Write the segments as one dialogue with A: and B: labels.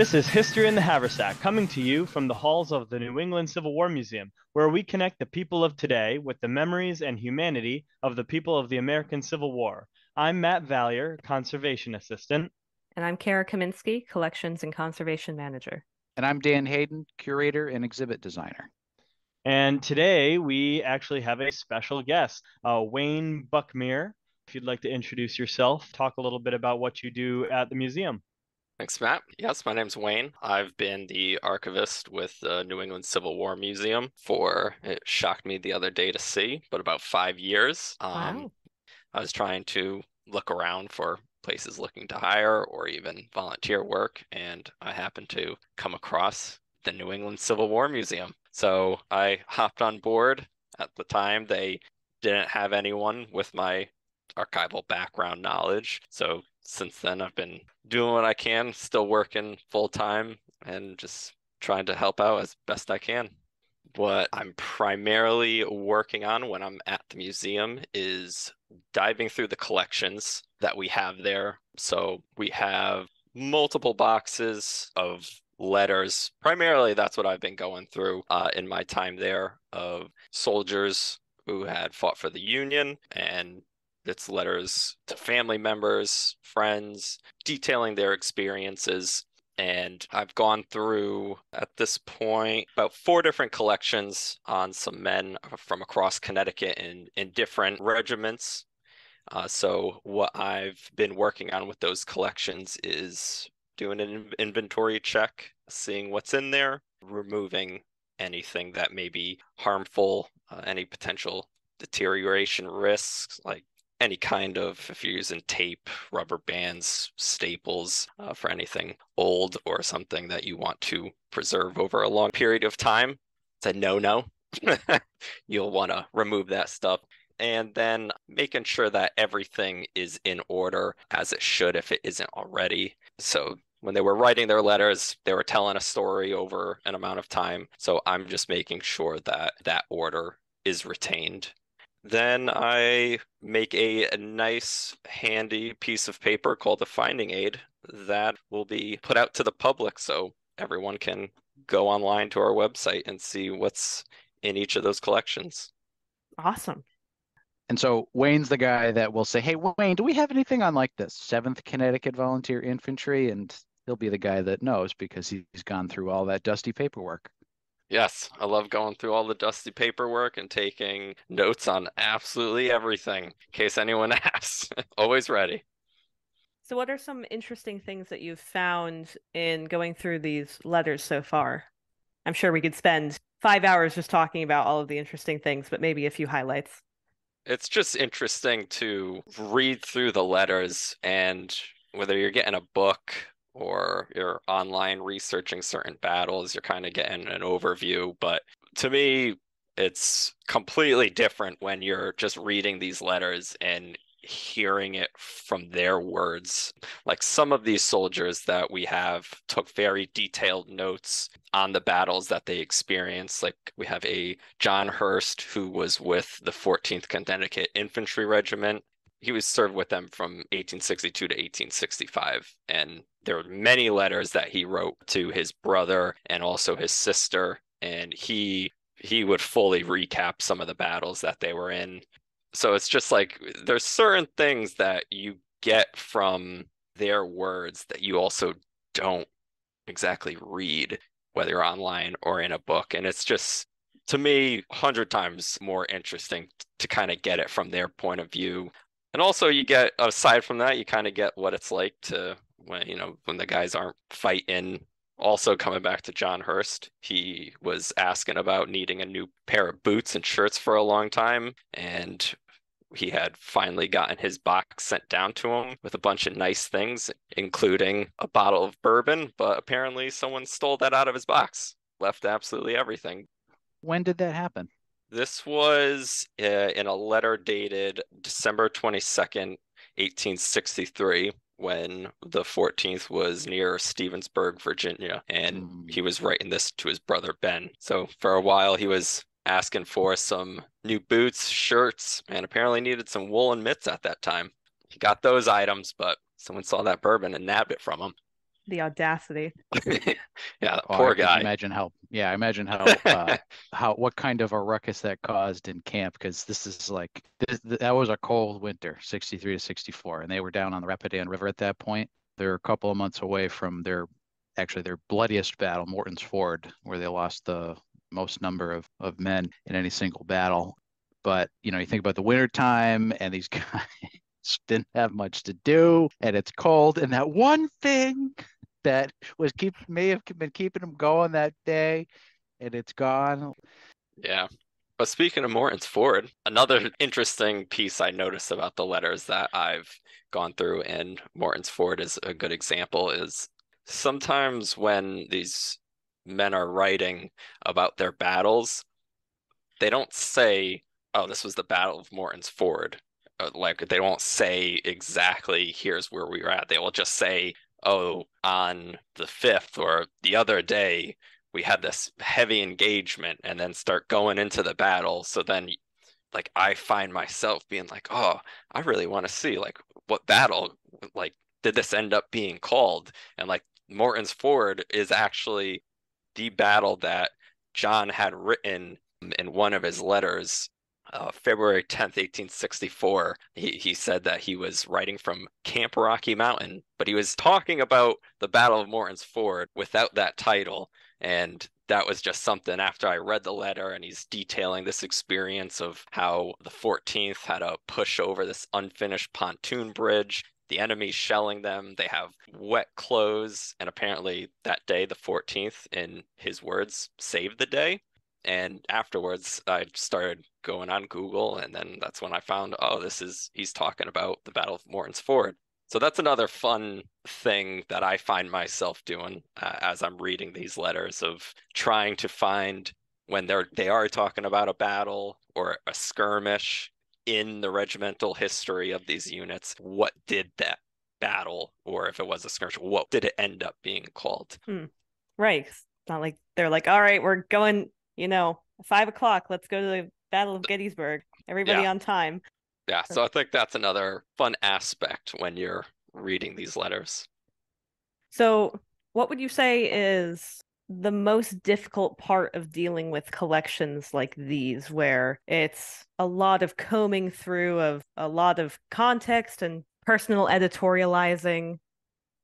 A: This is History in the Haversack, coming to you from the halls of the New England Civil War Museum, where we connect the people of today with the memories and humanity of the people of the American Civil War. I'm Matt Valier, Conservation Assistant.
B: And I'm Cara Kaminsky, Collections and Conservation Manager.
C: And I'm Dan Hayden, Curator and Exhibit Designer.
A: And today we actually have a special guest, uh, Wayne Buckmir. If you'd like to introduce yourself, talk a little bit about what you do at the museum.
D: Thanks, Matt. Yes, my name's Wayne. I've been the archivist with the New England Civil War Museum for, it shocked me the other day to see, but about five years. Um,
B: Wow.
D: I was trying to look around for places looking to hire or even volunteer work, and I happened to come across the New England Civil War Museum. So I hopped on board. At the time, they didn't have anyone with my archival background knowledge. So since then, I've been doing what I can, still working full time and just trying to help out as best I can. What I'm primarily working on when I'm at the museum is diving through the collections that we have there. So we have multiple boxes of letters. Primarily, that's what I've been going through uh, in my time there of soldiers who had fought for the Union and it's letters to family members, friends, detailing their experiences. And I've gone through at this point about four different collections on some men from across Connecticut in, in different regiments. Uh, so, what I've been working on with those collections is doing an inventory check, seeing what's in there, removing anything that may be harmful, uh, any potential deterioration risks, like any kind of if you're using tape, rubber bands, staples uh, for anything old or something that you want to preserve over a long period of time, it's a no-no. You'll want to remove that stuff. And then making sure that everything is in order as it should if it isn't already. So when they were writing their letters, they were telling a story over an amount of time. So I'm just making sure that that order is retained then I make a, a, nice, handy piece of paper called the finding aid that will be put out to the public so everyone can go online to our website and see what's in each of those collections.
B: Awesome.
C: And so Wayne's the guy that will say, Hey, Wayne, do we have anything on like the 7th Connecticut Volunteer Infantry? And he'll be the guy that knows because he's gone through all that dusty paperwork.
D: Yes, I love going through all the dusty paperwork and taking notes on absolutely everything in case anyone asks. Always ready.
B: So, what are some interesting things that you've found in going through these letters so far? I'm sure we could spend five hours just talking about all of the interesting things, but maybe a few highlights.
D: It's just interesting to read through the letters and whether you're getting a book or you're online researching certain battles, you're kind of getting an overview. But to me, it's completely different when you're just reading these letters and hearing it from their words. Like some of these soldiers that we have took very detailed notes on the battles that they experienced. Like we have a John Hurst who was with the 14th Connecticut Infantry Regiment he was served with them from 1862 to 1865 and there were many letters that he wrote to his brother and also his sister and he he would fully recap some of the battles that they were in. So it's just like there's certain things that you get from their words that you also don't exactly read whether online or in a book and it's just to me 100 times more interesting to kind of get it from their point of view and also you get aside from that you kind of get what it's like to when you know when the guys aren't fighting. Also coming back to john hurst he was asking about needing a new pair of boots and shirts for a long time and he had finally gotten his box sent down to him with a bunch of nice things including a bottle of bourbon but apparently someone stole that out of his box left absolutely everything.
C: When did that happen
D: this was uh, in a letter dated December 22nd, 1863, when the 14th was near Stevensburg, Virginia. And
C: Mm.
D: he was writing this to his brother Ben. So for a while, he was asking for some new boots, shirts, and apparently needed some woolen mitts at that time. He got those items, but someone saw that bourbon and nabbed it from him.
B: The audacity.
D: yeah,
C: Oh, I
D: poor
C: can
D: guy.
C: Imagine how. Yeah, imagine how. Uh, how what kind of a ruckus that caused in camp because this is like this, that was a cold winter, 63 to 64, and they were down on the Rapidan River at that point. They're a couple of months away from their actually their bloodiest battle, Morton's Ford, where they lost the most number of, of men in any single battle. But you know, you think about the winter time and these guys didn't have much to do and it's cold and that one thing that was keep may have been keeping them going that day and it's gone.
D: Yeah. But speaking of Morton's Ford, another interesting piece I noticed about the letters that I've gone through, and Morton's Ford is a good example, is sometimes when these men are writing about their battles, they don't say, oh, this was the Battle of Morton's Ford. Uh, Like they won't say exactly, here's where we were at. They will just say, oh, on the 5th or the other day, we had this heavy engagement and then start going into the battle. So then like I find myself being like, oh, I really want to see like what battle like did this end up being called? And like Morton's Ford is actually the battle that John had written in one of his letters uh, February 10th, 1864, he, he said that he was writing from Camp Rocky Mountain, but he was talking about the Battle of Morton's Ford without that title. And that was just something after I read the letter and he's detailing this experience of how the 14th had to push over this unfinished pontoon bridge. The enemy's shelling them. They have wet clothes. And apparently, that day, the 14th, in his words, saved the day and afterwards i started going on google and then that's when i found oh this is he's talking about the battle of morton's ford so that's another fun thing that i find myself doing uh, as i'm reading these letters of trying to find when they're they are talking about a battle or a skirmish in the regimental history of these units what did that battle or if it was a skirmish what did it end up being called
B: Right. 'cause It's not like they're like, all right, we're going, you know, five o'clock. Let's go to the Battle of Gettysburg. Everybody
D: Yeah.
B: on time.
D: Yeah, so I think that's another fun aspect when you're reading these letters.
B: So, what would you say is the most difficult part of dealing with collections like these, where it's a lot of combing through of a lot of context and personal editorializing?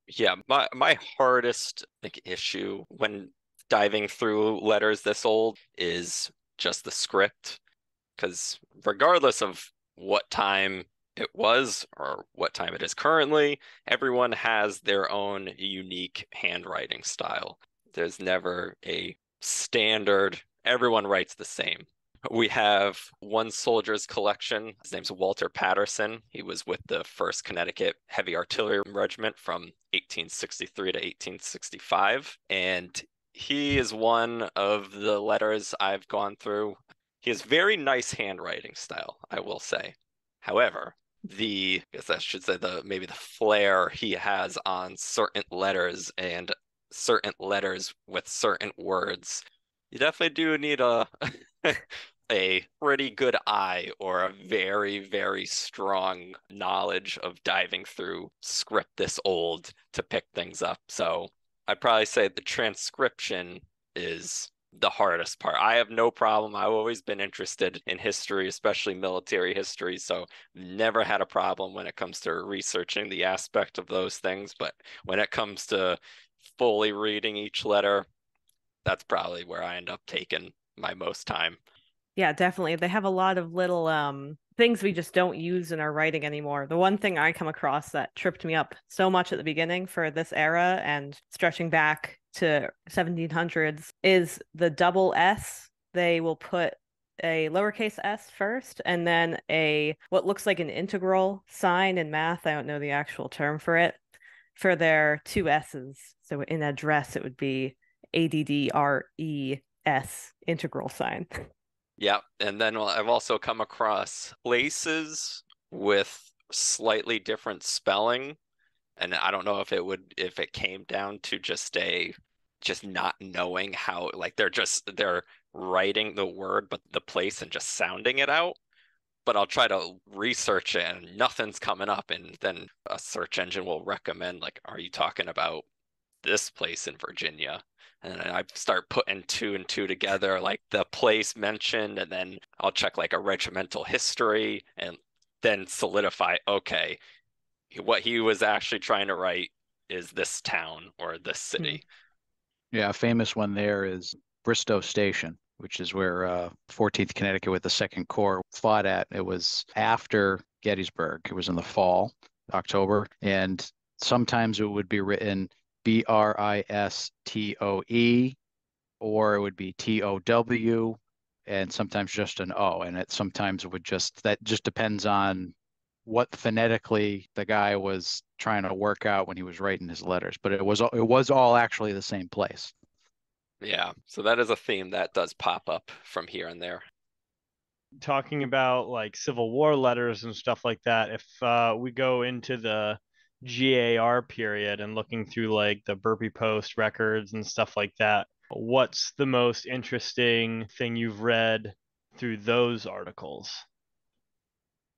D: Yeah, my my hardest like issue when diving through letters this old is just the script. Because regardless of what time it was or what time it is currently, everyone has their own unique handwriting style. There's never a standard, everyone writes the same. We have one soldier's collection. His name's Walter Patterson. He was with the 1st Connecticut Heavy Artillery Regiment from 1863 to 1865. And he is one of the letters I've gone through. He has very nice handwriting style, I will say. However, the I guess I should say the maybe the flair he has on certain letters and certain letters with certain words. You definitely do need a a pretty good eye or a very very strong knowledge of diving through script this old to pick things up. So I'd probably say the transcription is the hardest part. I have no problem. I've always been interested in history, especially military history. So never had a problem when it comes to researching the aspect of those things. But when it comes to fully reading each letter, that's probably where I end up taking my most time.
B: Yeah, definitely. They have a lot of little um things we just don't use in our writing anymore. The one thing I come across that tripped me up so much at the beginning for this era and stretching back to 1700s is the double S. They will put a lowercase s first and then a what looks like an integral sign in math. I don't know the actual term for it for their two s's. So in address it would be A D D R E S integral sign.
D: Yeah, and then I've also come across places with slightly different spelling, and I don't know if it would if it came down to just a just not knowing how like they're just they're writing the word but the place and just sounding it out. But I'll try to research it and nothing's coming up, and then a search engine will recommend like, are you talking about this place in Virginia. And I start putting two and two together, like the place mentioned, and then I'll check like a regimental history and then solidify, okay, what he was actually trying to write is this town or this city.
C: Yeah, a famous one there is Bristow Station, which is where uh, 14th Connecticut with the Second Corps fought at. It was after Gettysburg. It was in the fall, October, and sometimes it would be written B R I S T O E, or it would be T O W, and sometimes just an O. And it sometimes would just that just depends on what phonetically the guy was trying to work out when he was writing his letters. But it was it was all actually the same place.
D: Yeah, so that is a theme that does pop up from here and there.
A: Talking about like Civil War letters and stuff like that, if uh, we go into the GAR period and looking through like the Burpee Post records and stuff like that, what's the most interesting thing you've read through those articles?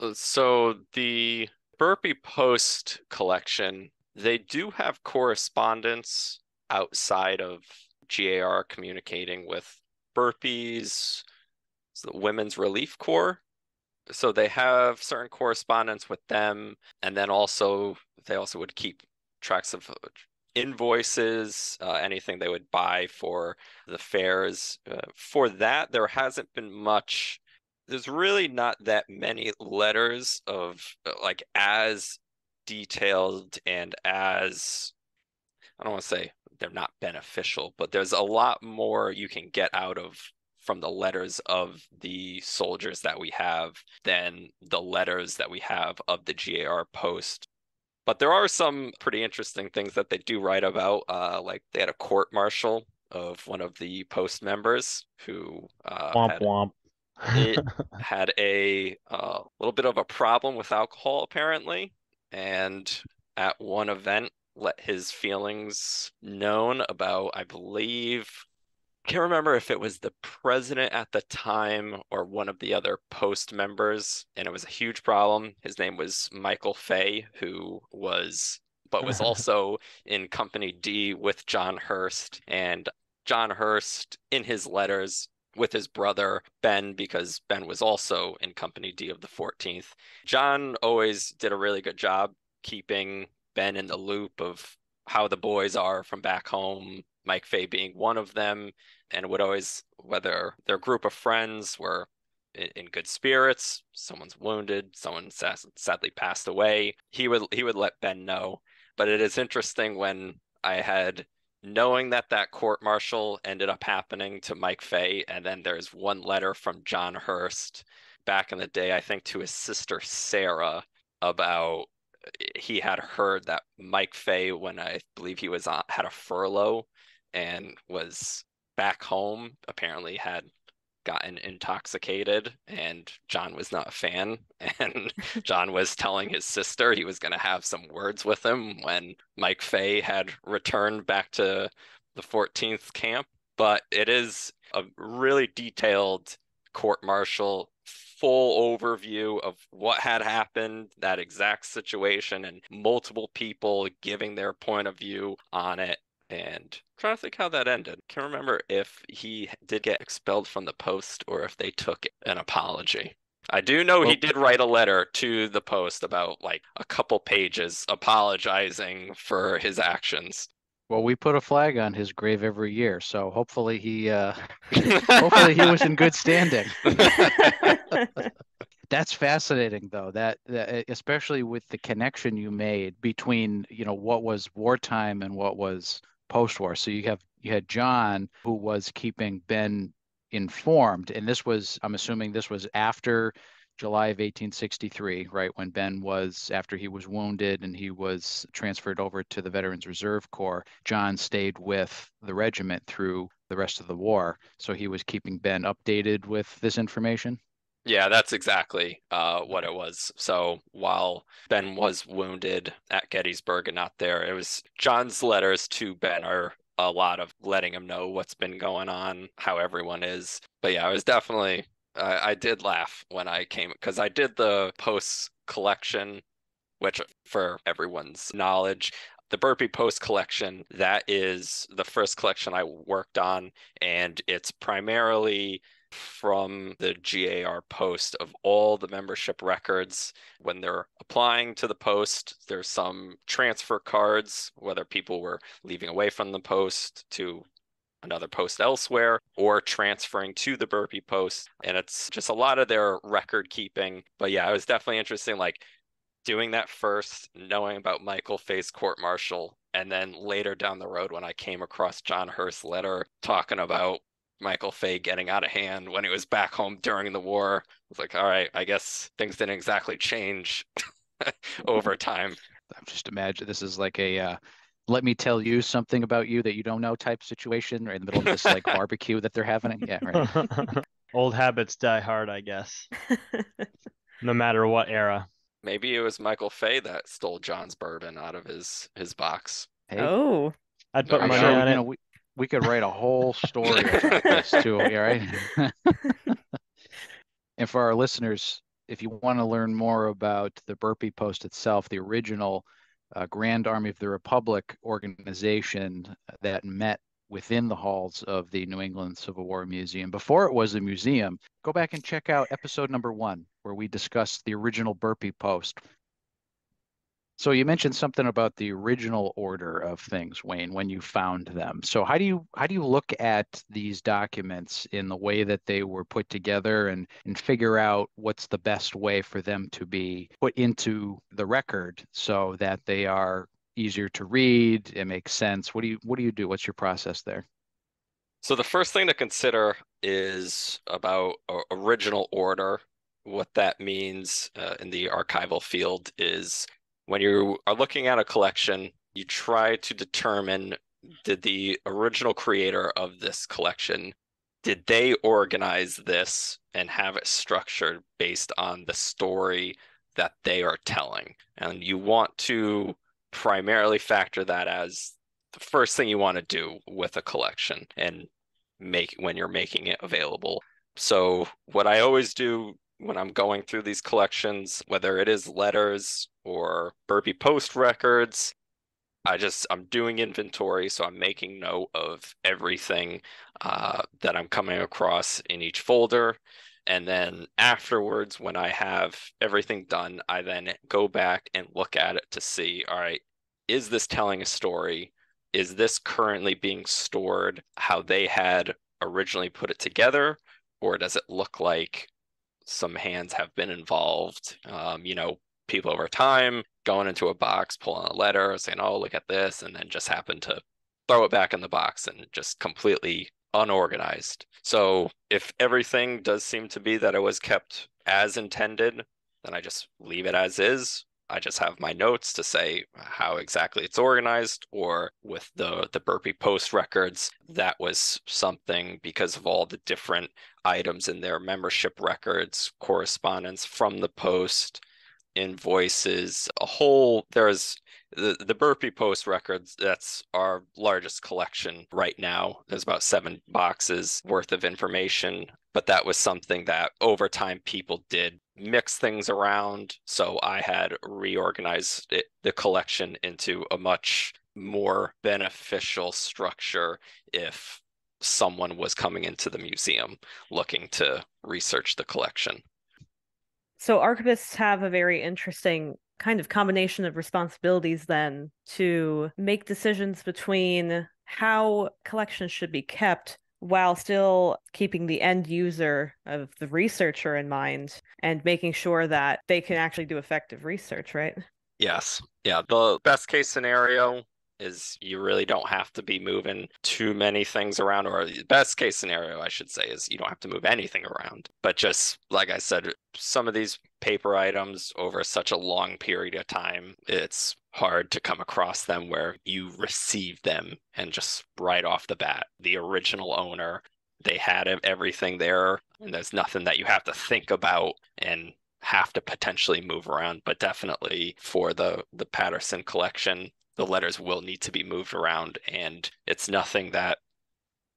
D: Uh, so the Burpee Post collection, they do have correspondence outside of GAR communicating with Burpees, the Women's Relief Corps. So they have certain correspondence with them, and then also they also would keep tracks of invoices, uh, anything they would buy for the fairs. Uh, for that, there hasn't been much. There's really not that many letters of uh, like as detailed and as I don't want to say they're not beneficial, but there's a lot more you can get out of from the letters of the soldiers that we have than the letters that we have of the GAR post. But there are some pretty interesting things that they do write about. Uh, like they had a court martial of one of the post members who uh,
A: womp
D: had,
A: womp.
D: it had a uh, little bit of a problem with alcohol apparently, and at one event let his feelings known about, I believe, can't remember if it was the president at the time or one of the other post members, and it was a huge problem. His name was Michael Fay, who was but was also in Company D with John Hurst. And John Hurst, in his letters with his brother Ben, because Ben was also in Company D of the 14th, John always did a really good job keeping Ben in the loop of how the boys are from back home, Mike Fay being one of them, and would always, whether their group of friends were in, good spirits, someone's wounded, someone sadly passed away, he would he would let Ben know. But it is interesting when I had knowing that that court martial ended up happening to Mike Fay, and then there's one letter from John Hurst back in the day, I think, to his sister Sarah about he had heard that Mike Fay, when I believe he was on, had a furlough and was back home, apparently had gotten intoxicated and John was not a fan and John was telling his sister he was going to have some words with him when Mike Fay had returned back to the 14th camp but it is a really detailed court martial full overview of what had happened, that exact situation, and multiple people giving their point of view on it. And I'm trying to think how that ended. Can't remember if he did get expelled from the post or if they took an apology. I do know well, he did write a letter to the post about like a couple pages apologizing for his actions.
C: Well, we put a flag on his grave every year, so hopefully he uh hopefully he was in good standing. That's fascinating though. That, that especially with the connection you made between, you know, what was wartime and what was post-war. So you have you had John who was keeping Ben informed and this was I'm assuming this was after July of 1863, right when Ben was after he was wounded and he was transferred over to the Veterans Reserve Corps. John stayed with the regiment through the rest of the war, so he was keeping Ben updated with this information.
D: Yeah, that's exactly uh, what it was. So while Ben was wounded at Gettysburg and not there, it was John's letters to Ben are a lot of letting him know what's been going on, how everyone is. But yeah, I was definitely I, I did laugh when I came because I did the post collection, which for everyone's knowledge, the Burpee Post collection, that is the first collection I worked on, and it's primarily from the GAR post of all the membership records when they're applying to the post. There's some transfer cards, whether people were leaving away from the post to another post elsewhere or transferring to the burpee post and it's just a lot of their record keeping but yeah it was definitely interesting. like doing that first knowing about michael fay's court martial and then later down the road when i came across john hurst's letter talking about michael fay getting out of hand when he was back home during the war i was like all right i guess things didn't exactly change over time
C: I'm just imagine this is like a uh, let me tell you something about you that you don't know type situation right in the middle of this like barbecue that they're having. Yeah, right.
A: Old habits die hard, I guess, no matter what era.
D: maybe it was michael fay that stole john's bourbon out of his his box
C: Hey,
B: Oh,
A: I'd put money
C: sure,
A: on
C: you
A: it.
C: know, we, we could write a whole story about this too, right? and for our listeners, if you want to learn more about the Burpee Post itself, the original uh, Grand Army of the Republic organization that met within the halls of the New England Civil War Museum before it was a museum, go back and check out episode number one, where we discussed the original Burpee Post. So you mentioned something about the original order of things, Wayne, when you found them. So how do you how do you look at these documents in the way that they were put together and and figure out what's the best way for them to be put into the record so that they are easier to read, it makes sense. What do you what do you do? What's your process there?
D: So the first thing to consider is about original order. What that means uh, in the archival field is when you are looking at a collection, you try to determine did the original creator of this collection did they organize this and have it structured based on the story that they are telling? And you want to primarily factor that as the first thing you want to do with a collection and make when you're making it available. So what I always do when I'm going through these collections, whether it is letters or Burpee Post records, I just I'm doing inventory, so I'm making note of everything uh, that I'm coming across in each folder. And then afterwards, when I have everything done, I then go back and look at it to see, all right, is this telling a story? Is this currently being stored how they had originally put it together? Or does it look like some hands have been involved? Um, you know, people over time going into a box, pulling a letter, saying, oh, look at this, and then just happen to throw it back in the box and just completely unorganized. So if everything does seem to be that it was kept as intended, then I just leave it as is. I just have my notes to say how exactly it's organized, or with the the Burpee Post records, that was something because of all the different items in their membership records, correspondence from the post, invoices, a whole there's the the Burpee Post records. That's our largest collection right now. There's about seven boxes worth of information, but that was something that over time people did mix things around. So I had reorganized it, the collection into a much more beneficial structure if someone was coming into the museum looking to research the collection.
B: so archivists have a very interesting kind of combination of responsibilities then to make decisions between how collections should be kept while still keeping the end user of the researcher in mind and making sure that they can actually do effective research, right?
D: Yes. Yeah. The best case scenario is you really don't have to be moving too many things around, or the best case scenario, I should say, is you don't have to move anything around. But just like I said, some of these paper items over such a long period of time, it's hard to come across them where you receive them and just right off the bat, the original owner, they had everything there, and there's nothing that you have to think about and have to potentially move around but definitely for the the patterson collection the letters will need to be moved around and it's nothing that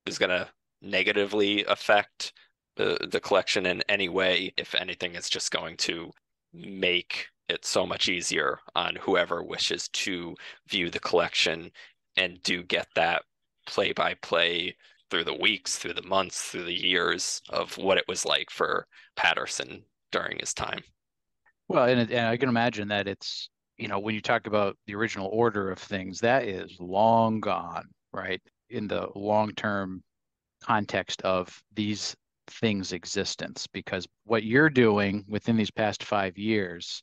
D: is going to negatively affect the the collection in any way if anything it's just going to make it so much easier on whoever wishes to view the collection and do get that play by play through the weeks, through the months, through the years of what it was like for Patterson during his time.
C: Well, and, and I can imagine that it's, you know, when you talk about the original order of things, that is long gone, right? In the long term context of these things' existence, because what you're doing within these past five years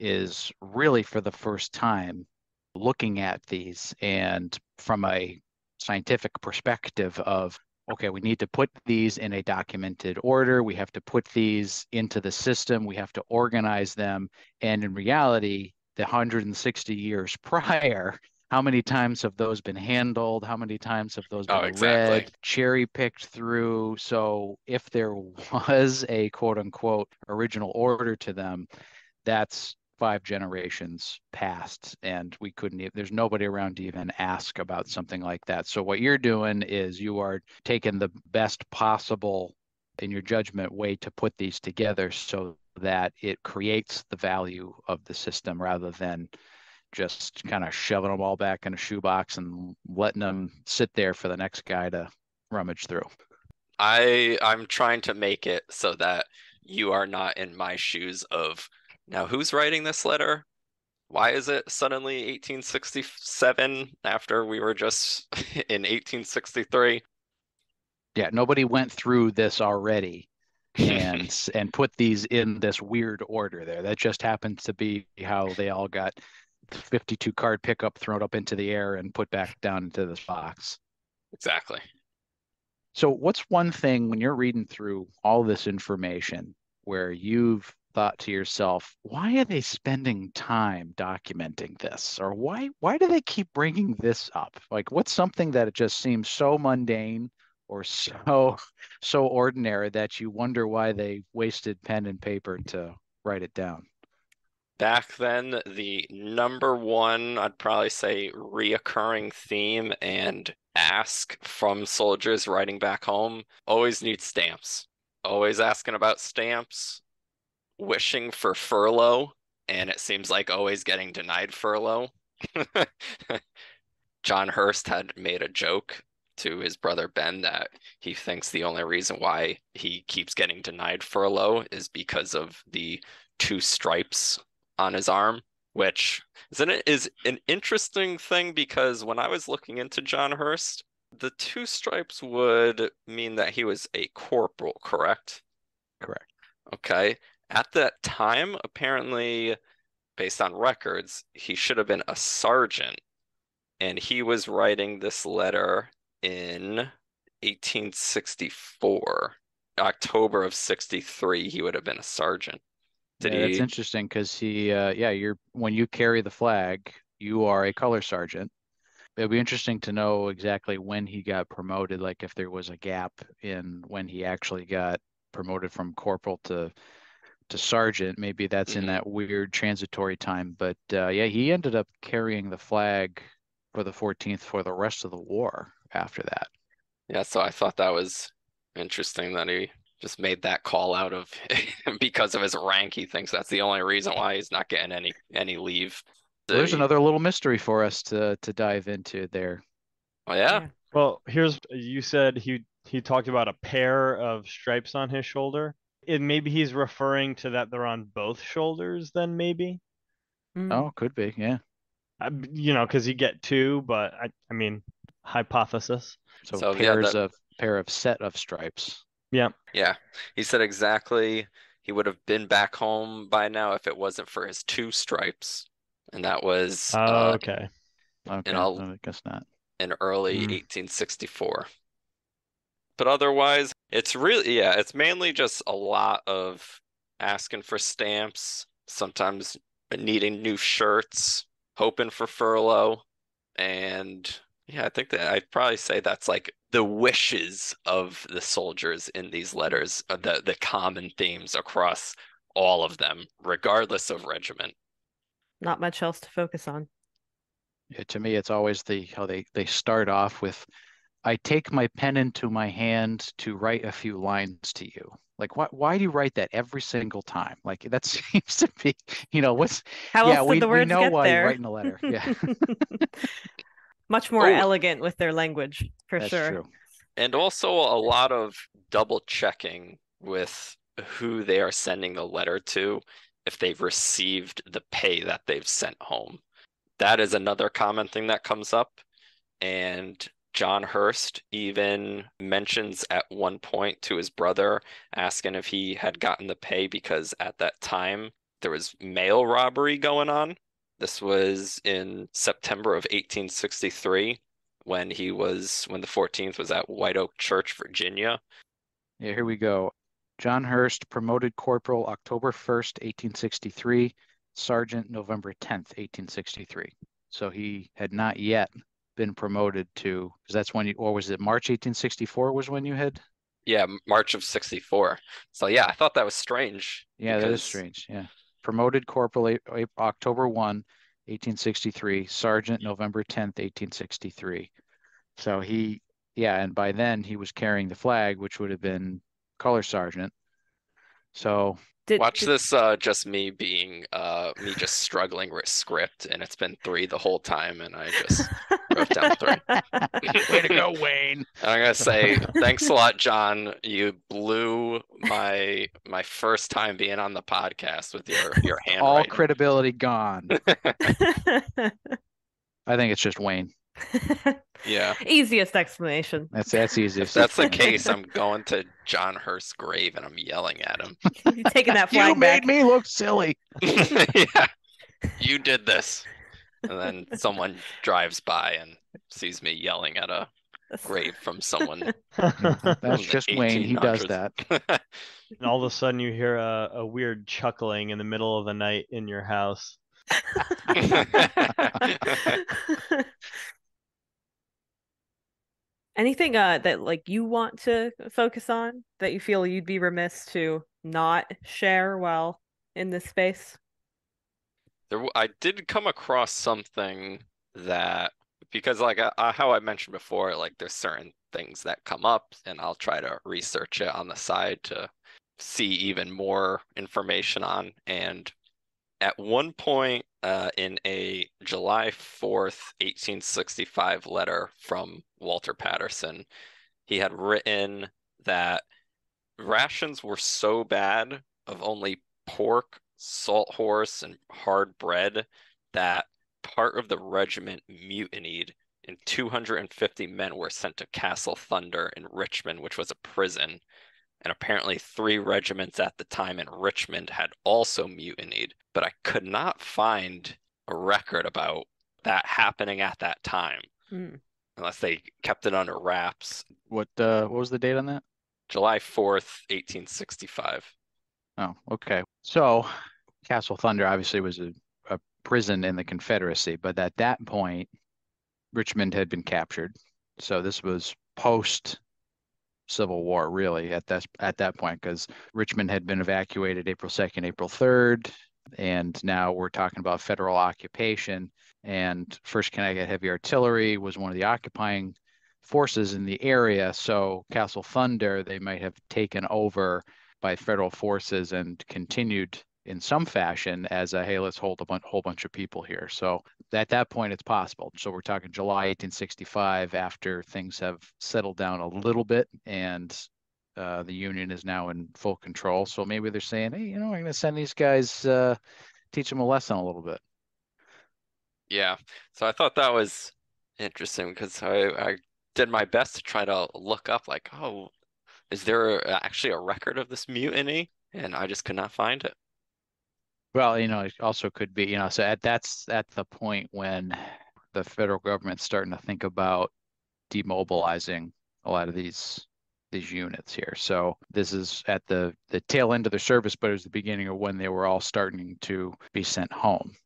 C: is really for the first time looking at these and from a scientific perspective of okay we need to put these in a documented order we have to put these into the system we have to organize them and in reality the 160 years prior how many times have those been handled? How many times have those oh, been
D: Oh, exactly.
C: read cherry picked through? So if there was a quote unquote original order to them that's five generations past and we couldn't e- there's nobody around to even ask about something like that. So what you're doing is you are taking the best possible in your judgment way to put these together so that it creates the value of the system rather than just kind of shoving them all back in a shoebox and letting them sit there for the next guy to rummage through
D: I I'm trying to make it so that you are not in my shoes of now who's writing this letter? Why is it suddenly 1867 after we were just in 1863?
C: Yeah nobody went through this already and and put these in this weird order there. That just happens to be how they all got 52 card pickup thrown up into the air and put back down into this box.
D: Exactly.
C: So what's one thing when you're reading through all this information where you've thought to yourself, why are they spending time documenting this? Or why why do they keep bringing this up? Like what's something that it just seems so mundane or so so ordinary that you wonder why they wasted pen and paper to write it down?
D: Back then, the number one, I'd probably say, reoccurring theme and ask from soldiers writing back home always need stamps. Always asking about stamps, wishing for furlough, and it seems like always getting denied furlough. John Hurst had made a joke to his brother Ben that he thinks the only reason why he keeps getting denied furlough is because of the two stripes on his arm, which is an, is an interesting thing because when I was looking into John Hurst, the two stripes would mean that he was a corporal, correct?
C: Correct.
D: Okay. At that time, apparently, based on records, he should have been a sergeant. And he was writing this letter in 1864. October of 63, he would have been a sergeant. Did
C: yeah, that's
D: he?
C: interesting because he uh yeah, you're when you carry the flag, you are a color sergeant. It'll be interesting to know exactly when he got promoted, like if there was a gap in when he actually got promoted from corporal to to sergeant. Maybe that's in
D: Mhm.
C: that weird transitory time. But uh, yeah, he ended up carrying the flag for the 14th for the rest of the war after that.
D: Yeah, so I thought that was interesting that he just made that call out of because of his rank. He thinks that's the only reason why he's not getting any any leave.
C: So there's
D: The-
C: another little mystery for us to to dive into there.
D: Oh yeah,
A: Well, here's you said he he talked about a pair of stripes on his shoulder. And maybe he's referring to that they're on both shoulders then maybe.
B: Mm.
C: Oh, could be, yeah.
A: I, you know, because you get two, but I I mean hypothesis.
C: So,
D: So, yeah,
C: pairs
D: that-
C: of pair of set of stripes.
A: Yeah.
D: yeah. He said exactly he would have been back home by now if it wasn't for his two stripes, and that was
A: Oh,
D: uh,
A: okay.
C: Okay,
D: I'll-
C: I guess not.
D: in early
A: Hmm.
D: 1864. But otherwise, it's really, yeah, it's mainly just a lot of asking for stamps, sometimes needing new shirts, hoping for furlough. And yeah, I think that I'd probably say that's like the wishes of the soldiers in these letters, uh, the, the common themes across all of them, regardless of regiment.
B: Not much else to focus on.
C: Yeah, to me, it's always the how they they start off with, "I take my pen into my hand to write a few lines to you." Like, why why do you write that every single time? Like that seems to be, you know, what's
B: How
C: yeah,
B: else
C: we,
B: did the
C: we
B: words
C: know
B: get
C: why
B: there?
C: you're writing a letter. Yeah,
B: Much more
D: Oh.
B: elegant with their language, for
C: that's
B: sure.
C: true.
D: And also a lot of double checking with who they are sending the letter to if they've received the pay that they've sent home. That is another common thing that comes up. And John Hurst even mentions at one point to his brother, asking if he had gotten the pay because at that time there was mail robbery going on. This was in September of 1863 when he was when the 14th was at White Oak Church, Virginia.
C: Yeah, here we go. John Hurst, promoted corporal October 1st, 1863, sergeant November 10th, 1863. So he had not yet been promoted to, because that's when you, or was it March 1864 was when you had?
D: Yeah, March of 64. So yeah, I thought that was strange.
C: Yeah, that is strange. Yeah. Promoted corporal A- A- October 1, 1863, sergeant November 10th, 1863. So he, yeah, and by then he was carrying the flag, which would have been color sergeant. So
B: Did,
D: Watch
B: did-
D: this uh just me being uh me just struggling with script and it's been three the whole time and I just wrote down three.
C: way to go, Wayne.
D: And I'm gonna say thanks a lot, John. You blew my my first time being on the podcast with your your
C: All credibility gone. I think it's just Wayne.
D: yeah.
B: Easiest explanation.
C: That's that's easy.
D: If that's the case, I'm going to John Hurst's grave and I'm yelling at him.
B: You taking that flag
C: You
B: flag
C: made me look silly.
D: yeah. You did this. And then someone drives by and sees me yelling at a grave from someone.
C: That's
D: the
C: just Wayne. He does that.
A: and all of a sudden you hear a, a weird chuckling in the middle of the night in your house.
B: Anything uh that like you want to focus on that you feel you'd be remiss to not share while in this space?
D: There, I did come across something that because like uh, how I mentioned before, like there's certain things that come up, and I'll try to research it on the side to see even more information on. And at one point, uh, in a July 4th, 1865 letter from Walter Patterson, he had written that rations were so bad of only pork, salt horse, and hard bread that part of the regiment mutinied and 250 men were sent to Castle Thunder in Richmond, which was a prison. And apparently, three regiments at the time in Richmond had also mutinied, but I could not find a record about that happening at that time,
B: Hmm.
D: unless they kept it under wraps.
C: What uh what was the date on that?
D: July 4th, 1865.
C: Oh, okay. So Castle Thunder obviously was a, a prison in the Confederacy, but at that point, Richmond had been captured. So this was post Civil War, really, at that at that point, because Richmond had been evacuated April 2nd, April 3rd, and now we're talking about federal occupation. And First Connecticut Heavy Artillery was one of the occupying forces in the area. So Castle Thunder, they might have taken over by federal forces and continued in some fashion as a hey let's hold a bun- whole bunch of people here. So at that point it's possible. So we're talking july 1865 after things have settled down a little bit and uh, the union is now in full control. So maybe they're saying hey you know i'm going to send these guys uh, teach them a lesson a little bit.
D: Yeah, so I thought that was interesting because I, I did my best to try to look up, like, oh, is there actually a record of this mutiny? And I just could not find it.
C: Well, you know, it also could be, you know, so at that's at the point when the federal government's starting to think about demobilizing a lot of these these units here. So this is at the the tail end of their service, but it was the beginning of when they were all starting to be sent home.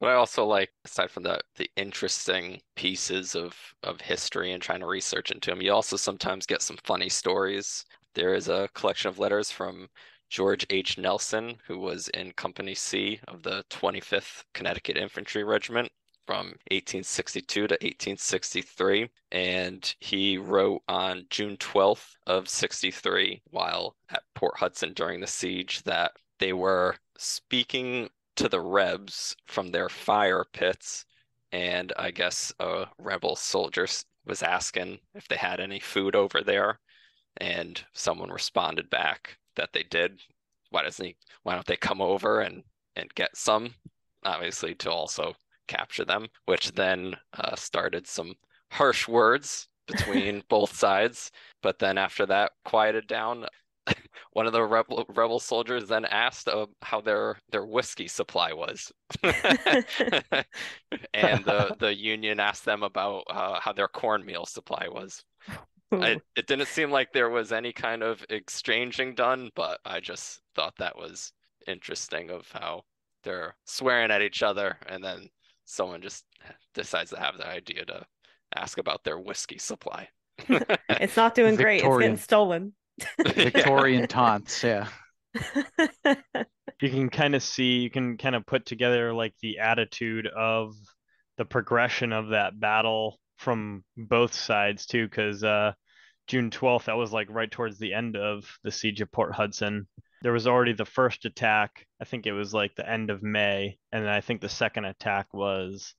D: But I also like, aside from the the interesting pieces of of history and trying to research into them, you also sometimes get some funny stories. There is a collection of letters from George H. Nelson, who was in Company C of the 25th Connecticut Infantry Regiment. from 1862 to 1863. And he wrote on June 12th of 63 while at Port Hudson during the siege that they were speaking to the Rebs from their fire pits. And I guess a rebel soldier was asking if they had any food over there. And someone responded back that they did. Why doesn't he? Why don't they come over and and get some? Obviously, to also capture them, which then uh, started some harsh words between both sides. But then after that quieted down, one of the rebel rebel soldiers then asked uh, how their their whiskey supply was, and the the union asked them about uh, how their cornmeal supply was. I, it didn't seem like there was any kind of exchanging done, but I just thought that was interesting of how they're swearing at each other, and then someone just decides to have the idea to ask about their whiskey supply.
B: it's not doing great. It's getting stolen.
C: Victorian taunts, yeah.
A: you can kind of see, you can kind of put together like the attitude of the progression of that battle from both sides too, because uh, June 12th, that was like right towards the end of the siege of Port Hudson. There was already the first attack. I think it was like the end of May, and then I think the second attack was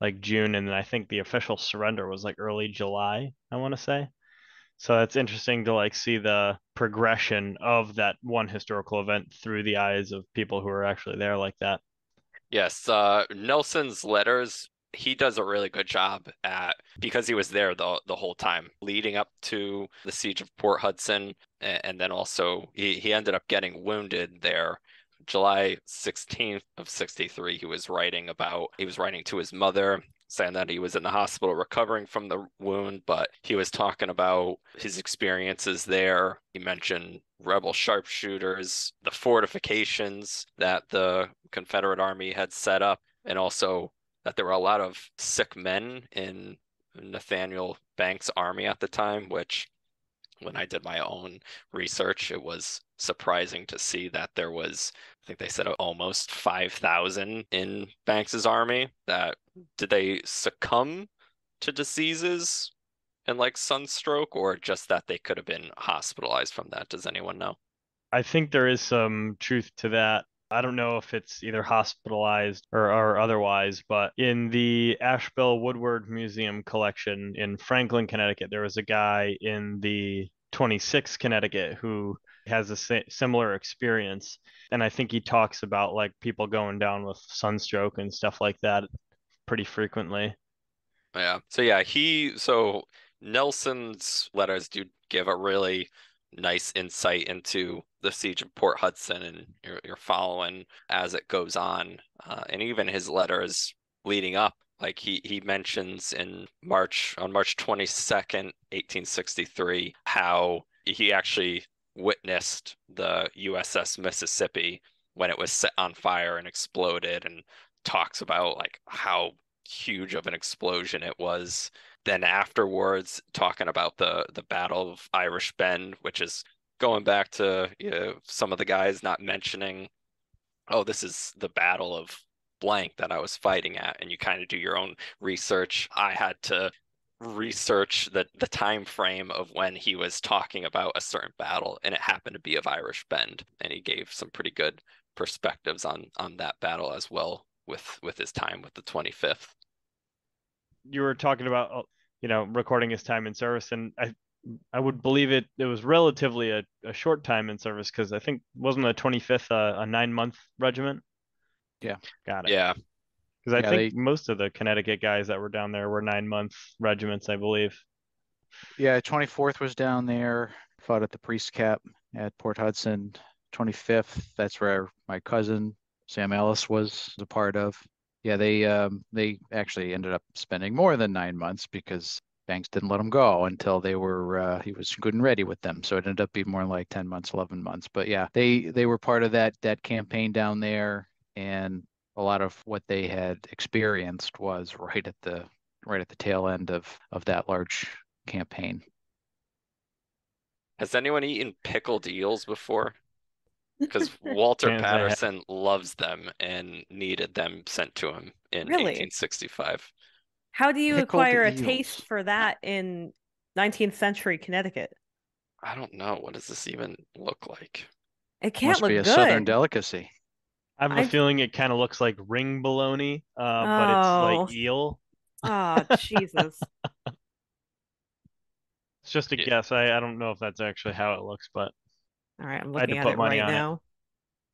A: like June, and then I think the official surrender was like early July. I want to say. So it's interesting to like see the progression of that one historical event through the eyes of people who are actually there like that.
D: Yes, uh, Nelson's letters he does a really good job at because he was there the the whole time leading up to the siege of Port Hudson and, and then also he, he ended up getting wounded there July 16th of 63 he was writing about he was writing to his mother saying that he was in the hospital recovering from the wound, but he was talking about his experiences there. He mentioned rebel sharpshooters, the fortifications that the Confederate Army had set up, and also that there were a lot of sick men in Nathaniel Banks' army at the time, which when I did my own research, it was surprising to see that there was, I think they said almost 5,000 in Banks's army. That did they succumb to diseases and like sunstroke, or just that they could have been hospitalized from that? Does anyone know?
A: I think there is some truth to that. I don't know if it's either hospitalized or, or otherwise, but in the Ashbel Woodward Museum collection in Franklin, Connecticut, there was a guy in the 26 Connecticut who has a similar experience. And I think he talks about like people going down with sunstroke and stuff like that pretty frequently.
D: Yeah. So, yeah, he, so Nelson's letters do give a really nice insight into the siege of Port Hudson and you're, you're following as it goes on. Uh, and even his letters leading up, like he, he mentions in March, on March 22nd, 1863, how he actually witnessed the USS Mississippi when it was set on fire and exploded and talks about like how huge of an explosion it was then afterwards talking about the the battle of irish bend which is going back to you know, some of the guys not mentioning, oh, this is the battle of blank that I was fighting at, and you kind of do your own research. I had to research the the time frame of when he was talking about a certain battle, and it happened to be of Irish Bend, and he gave some pretty good perspectives on on that battle as well with with his time with the 25th.
A: You were talking about uh, you know recording his time in service, and I I would believe it. It was relatively a, a short time in service because I think wasn't a 25th uh, a nine month regiment.
C: Yeah,
A: got it.
D: Yeah,
A: because I
C: Yeah,
A: think
C: they-
A: most of the Connecticut guys that were down there were nine month regiments, I believe.
C: Yeah, 24th was down there, fought at the Priest Cap at Port Hudson. 25th, that's where my cousin Sam Ellis was a part of. Yeah, they um they actually ended up spending more than nine months because Banks didn't let them go until they were uh, he was good and ready with them. So it ended up being more like 10 months, 11 months. But yeah, they they were part of that that campaign down there, and a lot of what they had experienced was right at the right at the tail end of of that large campaign.
D: Has anyone eaten pickled eels before? Because Walter
A: Chance I.
D: Patterson loves them and needed them sent to him in
B: Really?
D: 1865.
B: How do you
C: Pickled
B: acquire a
C: eels.
B: taste for that in 19th century Connecticut?
D: I don't know. What does this even look like?
B: It can't
C: Must
B: look
C: be a
B: good.
C: southern delicacy.
A: I have a
B: I've-
A: feeling it kind of looks like ring bologna, uh, but it's
B: Oh.
A: like eel.
B: Oh, Jesus.
A: It's just a
D: Yeah.
A: guess. I, I don't know if that's actually how it looks, but
B: All right, I'm
A: I had to
B: looking at
A: put
B: it
A: money
B: right
A: on it.
B: now.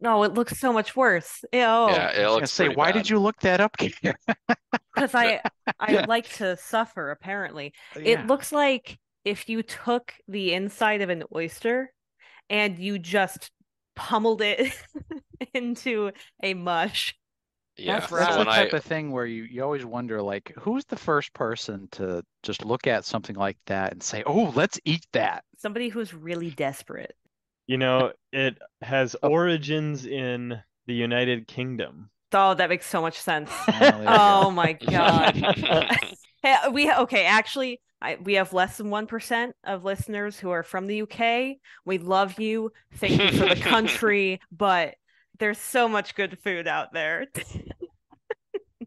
B: No, it looks so much worse. Ew.
D: yeah,
C: I
D: it looks
C: say, why
D: bad.
C: did you look that up?
B: Because I I like to suffer, apparently. Oh,
C: it
B: looks like if you took the inside of an oyster and you just pummeled it into a mush.
D: Yeah,
B: That's
D: so
C: That's the
D: when I
C: type of thing where you, you always wonder, like, who's the first person to just look at something like that and say, "Oh, let's eat that."
B: Somebody who's really desperate.
A: You know, it has
C: Oh.
A: origins in the United Kingdom.
B: Oh, that makes so much sense.
C: Well, there you go.
B: Oh my god. Hey, we okay, actually, I, we have less than 1% of listeners who are from the UK. We love you. Thank you for the country, but there's so much good food out there.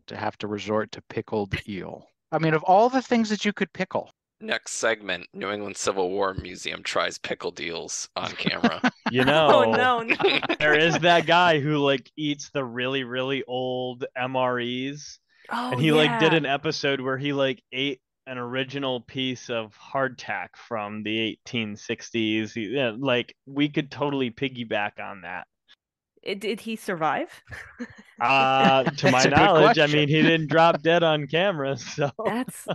C: to have to resort to pickled eel. I mean, of all the things that you could pickle,
D: Next segment, New England Civil War Museum tries pickle deals on camera.
A: You know,
B: oh no, no.
A: there is that guy who like eats the really, really old MREs.
B: Oh,
A: and he like did an episode where he like ate an original piece of hardtack from the 1860s. He, yeah, like we could totally piggyback on that.
B: It- did he survive?
A: Uh, to my
C: That's a good
A: knowledge, I mean, he didn't drop dead on camera, so
B: That's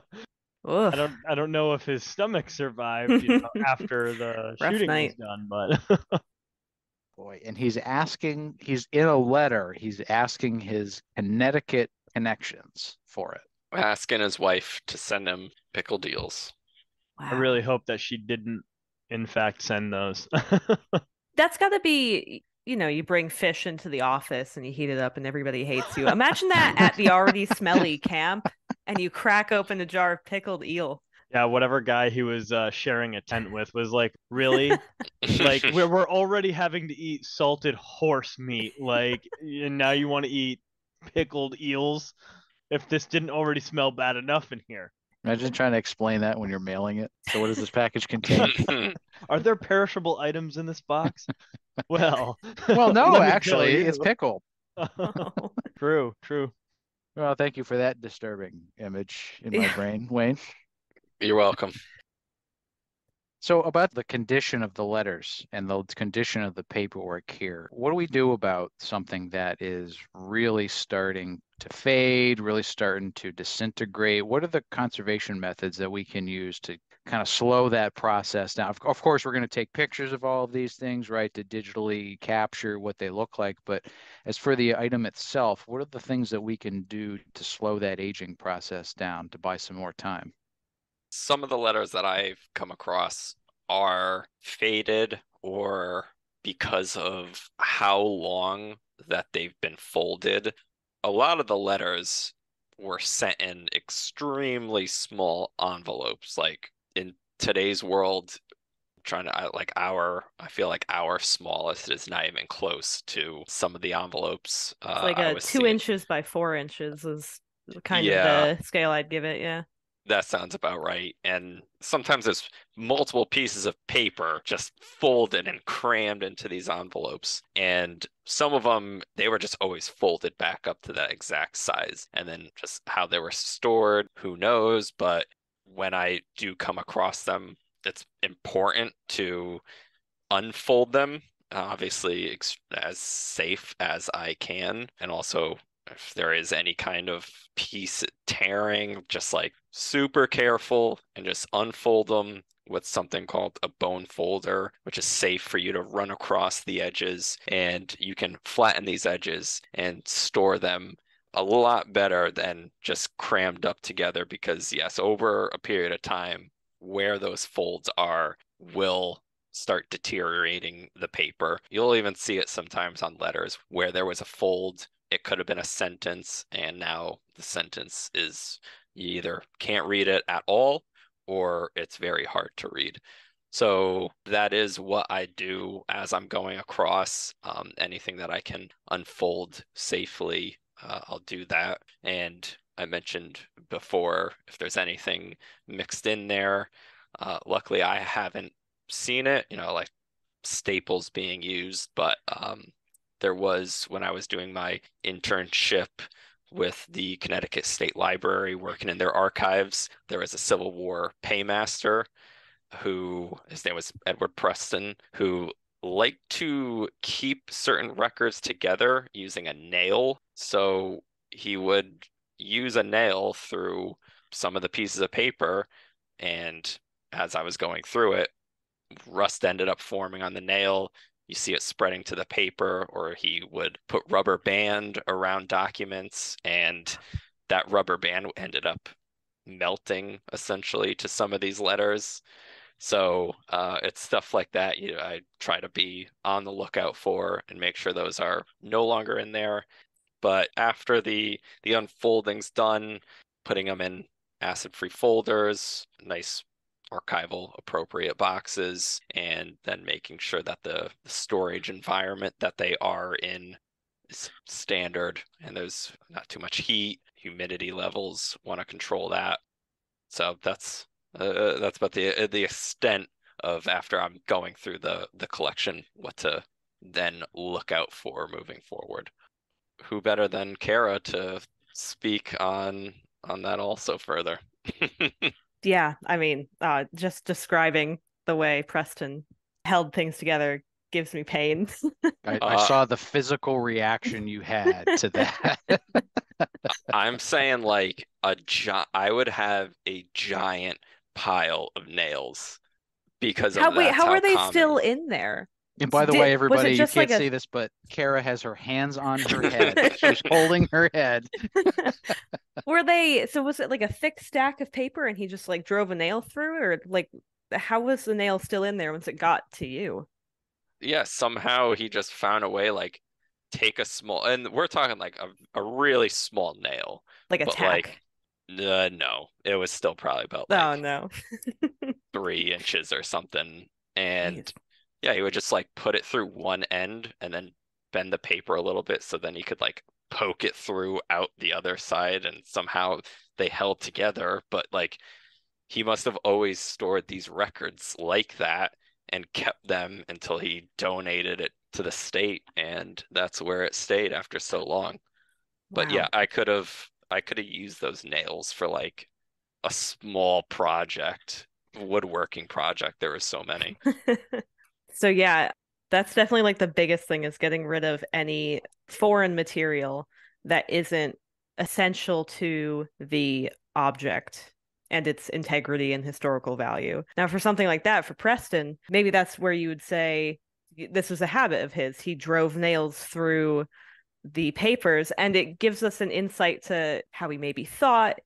A: I don't I don't know if his stomach survived you know, after the shooting
B: night.
A: was done, but
C: boy, and he's asking, he's in a letter, he's asking his Connecticut connections for it.
D: Asking his wife to send him pickle deals.
A: I really hope that she didn't, in fact, send those.
B: That's got to be, you know, you bring fish into the office and you heat it up and everybody hates you. Imagine that at the already smelly camp and you crack open a jar of pickled eel.
A: yeah, whatever guy he was uh, sharing a tent with was like, really? like we're we're already having to eat salted horse meat, like, and now you want to eat pickled eels? If this didn't already smell bad enough in here,
C: Imagine trying to explain that when you're mailing it. So, what does this package contain?
A: are there perishable items in this box? well,
C: well, no,
A: let me tell
C: actually, it's
A: you.
C: pickled.
B: Oh,
A: true, true.
C: Well, thank you for that disturbing image in my brain, Wayne.
D: You're welcome.
C: So about the condition of the letters and the condition of the paperwork here, what do we do about something that is really starting to fade, really starting to disintegrate? What are the conservation methods that we can use to kind of slow that process down? Of, of course, we're going to take pictures of all of these things, right, to digitally capture what they look like. But as for the item itself, what are the things that we can do to slow that aging process down to buy some more time?
D: Some of the letters that I've come across are faded or because of how long that they've been folded. A lot of the letters were sent in extremely small envelopes. Like today's world, trying to like our, I feel like our smallest is not even close to some of the envelopes. Uh,
B: It's like a two
D: seeing.
B: inches by four inches is kind
D: Yeah.
B: of the scale I'd give it. Yeah.
D: That sounds about right. And sometimes there's multiple pieces of paper just folded and crammed into these envelopes. And some of them, they were just always folded back up to that exact size. And then just how they were stored, who knows? But when I do come across them, it's important to unfold them, uh, obviously, ex- as safe as I can. And also, if there is any kind of piece tearing, just like super careful and just unfold them with something called a bone folder, which is safe for you to run across the edges. And you can flatten these edges and store them a lot better than just crammed up together because, yes, over a period of time, where those folds are will start deteriorating the paper. You'll even see it sometimes on letters where there was a fold, it could have been a sentence, and now the sentence is you either can't read it at all or it's very hard to read. So that is what I do as I'm going across. Um, anything that I can unfold safely, uh, I'll do that. And I mentioned before, if there's anything mixed in there, uh, luckily I haven't seen it, you know, like staples being used, but um, there was when I was doing my internship with the Connecticut State Library working in their archives, there was a Civil War paymaster who his name was Edward Preston, who liked to keep certain records together using a nail. So he would use a nail through some of the pieces of paper. And as I was going through it, rust ended up forming on the nail. You see it spreading to the paper, or he would put rubber band around documents, and that rubber band ended up melting essentially to some of these letters. So uh, it's stuff like that. You I try to be on the lookout for and make sure those are no longer in there. But after the the unfolding's done, putting them in acid-free folders, nice archival appropriate boxes, and then making sure that the, the storage environment that they are in is standard and there's not too much heat, humidity levels. Want to control that. So that's uh, uh, that's about the uh, the extent of after I'm going through the the collection, what to then look out for moving forward. Who better than Cara to speak on on that also further?
B: yeah, I mean, uh, just describing the way Preston held things together gives me pain.
C: I, I uh, saw the physical reaction you had to that.
D: I'm saying like a gi- I would have a giant pile of nails because
B: how, wait, how,
D: how
B: are they
D: common.
B: still in there?
C: And by the
B: Did,
C: way, everybody, you can't
B: like a...
C: see this, but Cara has her hands on her head. She's holding her head.
B: Were they? So was it like a thick stack of paper, and he just like drove a nail through, or like how was the nail still in there once it got to you?
D: Yeah, somehow he just found a way, like take a small, and we're talking like a, a really small nail,
B: like a tack.
D: like uh, no, it was still probably about
B: oh,
D: like
B: no,
D: three inches or something. And
B: Jeez.
D: yeah, he would just like put it through one end and then bend the paper a little bit so then he could like poke it through out the other side and somehow they held together. But like he must have always stored these records like that and kept them until he donated it to the state and that's where it stayed after so long. But yeah, I could have I could have used those nails for like a small project, woodworking project. There were so many.
B: so yeah, that's definitely like the biggest thing is getting rid of any foreign material that isn't essential to the object and its integrity and historical value. Now, for something like that, for Preston, maybe that's where you would say this was a habit of his. He drove nails through the papers and it gives us an insight to how he maybe thought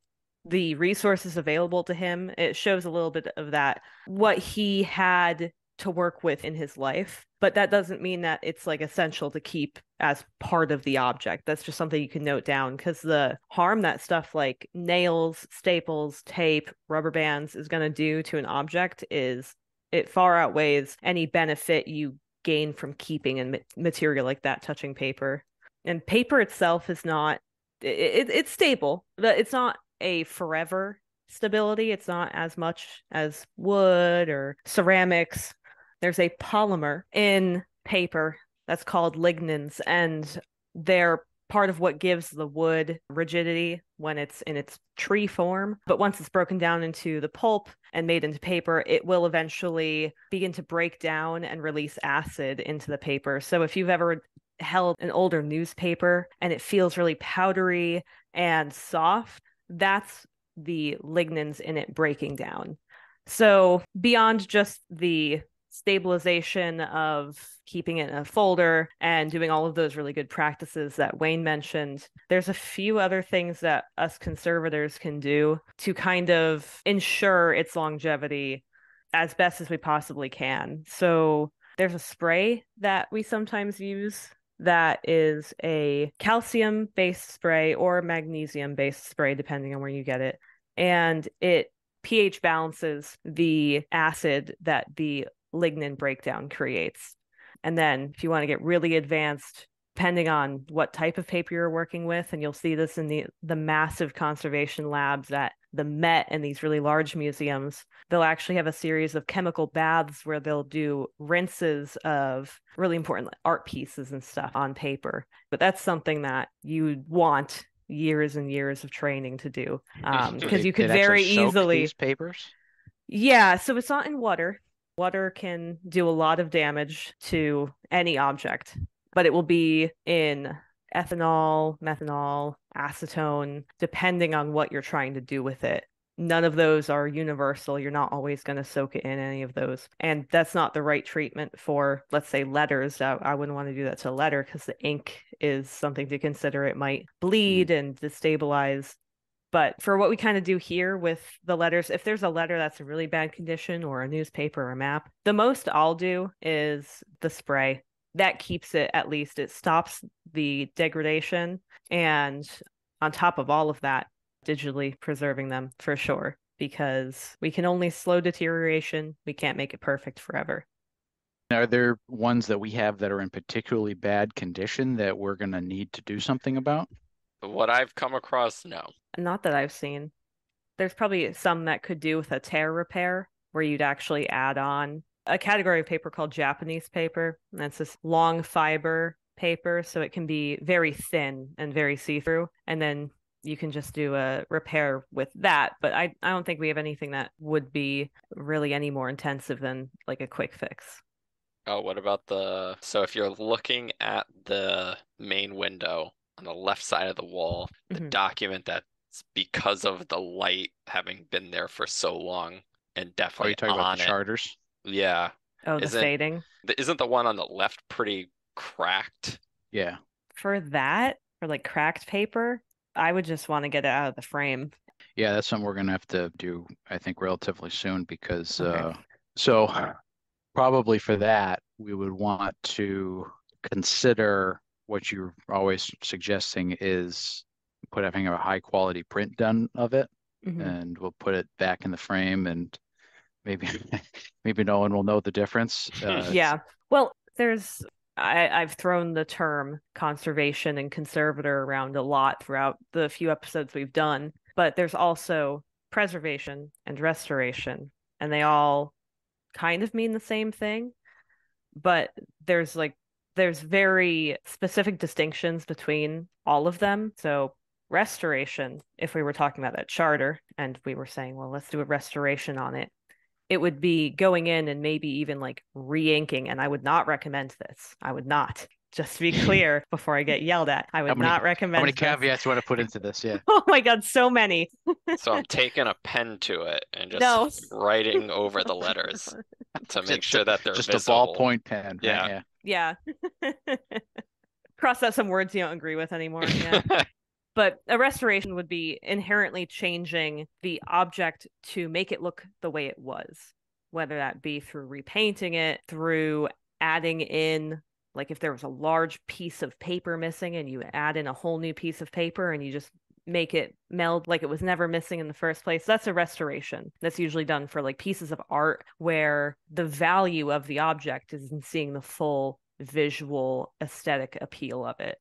B: the resources available to him. It shows a little bit of that what he had to work with in his life but that doesn't mean that it's like essential to keep as part of the object. That's just something you can note down because the harm that stuff like nails staples tape rubber bands is going to do to an object is it far outweighs any benefit you gain from keeping a material like that touching paper and paper itself is not it, it's stable but it's not a forever stability it's not as much as wood or ceramics there's a polymer in paper that's called lignins and they're part of what gives the wood rigidity when it's in its tree form. But once it's broken down into the pulp and made into paper, it will eventually begin to break down and release acid into the paper. So if you've ever held an older newspaper and it feels really powdery and soft, that's the lignins in it breaking down. So, beyond just the stabilization of keeping it in a folder and doing all of those really good practices that Wayne mentioned, there's a few other things that us conservators can do to kind of ensure its longevity as best as we possibly can. So, there's a spray that we sometimes use that is a calcium based spray or magnesium based spray, depending on where you get it. And it pH balances the acid that the lignin breakdown creates. And then if you want to get really advanced, depending on what type of paper you're working with, and you'll see this in the the massive conservation labs at the Met and these really large museums, they'll actually have a series of chemical baths where they'll do rinses of really important art pieces and stuff on paper. But that's something that you want years and years of training to do um, because you could very easily
C: these papers.
B: Yeah, so it's not in water. Water can do a lot of damage to any object, but it will be in ethanol, methanol, acetone, depending on what you're trying to do with it. None of those are universal. You're not always going to soak it in any of those. And that's not the right treatment for, let's say, letters. I, I wouldn't want to do that to a letter because the ink is something to consider. It might hmm. bleed and destabilize but for what we kind of do here with the letters, if there's a letter that's in really bad condition or a newspaper or a map, the most I'll do is the spray. That keeps it at least, it stops the degradation. And on top of all of that, digitally preserving them for sure, because we can only slow deterioration. We can't make it perfect forever.
C: Are there ones that we have that are in particularly bad condition that we're going to need to do something about?
D: What I've come across, no.
B: Not that I've seen. There's probably some that could do with a tear repair where you'd actually add on a category of paper called Japanese paper. And that's this long fiber paper. So it can be very thin and very see through. And then you can just do a repair with that. But I, I don't think we have anything that would be really any more intensive than like a quick fix.
D: Oh, what about the so if you're looking at the main window on the left side of the wall, the
B: Mhm.
D: document that's because of the light having been there for so long and definitely.
C: Are
D: definitely
C: you talking about the
D: it.
C: charters?
D: Yeah.
B: Oh, the
D: Is it-
B: fading.
D: Isn't the one on the left pretty cracked?
C: Yeah.
B: For that, for like cracked paper, I would just want to get it out of the frame.
C: Yeah, that's something we're gonna have to do, I think, relatively soon because
B: Okay.
C: uh so probably for that, we would want to consider what you're always suggesting is put having a high quality print done of it
B: Mhm.
C: and we'll put it back in the frame and maybe maybe no one will know the difference. Uh,
B: Yeah. Well, there's I, I've thrown the term conservation and conservator around a lot throughout the few episodes we've done, but there's also preservation and restoration, and they all kind of mean the same thing, but there's like there's very specific distinctions between all of them. So restoration, if we were talking about that charter and we were saying, well, let's do a restoration on it, it would be going in and maybe even like re-inking and i would not recommend this i would not just to be clear before i get yelled at i would
C: many-
B: not recommend
C: How many
B: this.
C: caveats you want to put into this? Yeah.
B: oh my god so many
D: So I'm taking a pen to it and just
B: No.
D: writing over the letters to make sure that they're
C: Just
D: visible.
C: a ballpoint pen. right?
D: Yeah.
C: Yeah.
B: yeah cross out some words you don't agree with anymore yeah but a restoration would be inherently changing the object to make it look the way it was whether that be through repainting it through adding in like if there was a large piece of paper missing and you add in a whole new piece of paper and you just make it meld like it was never missing in the first place that's a restoration. That's usually done for like pieces of art where the value of the object is in seeing the full visual aesthetic appeal of it.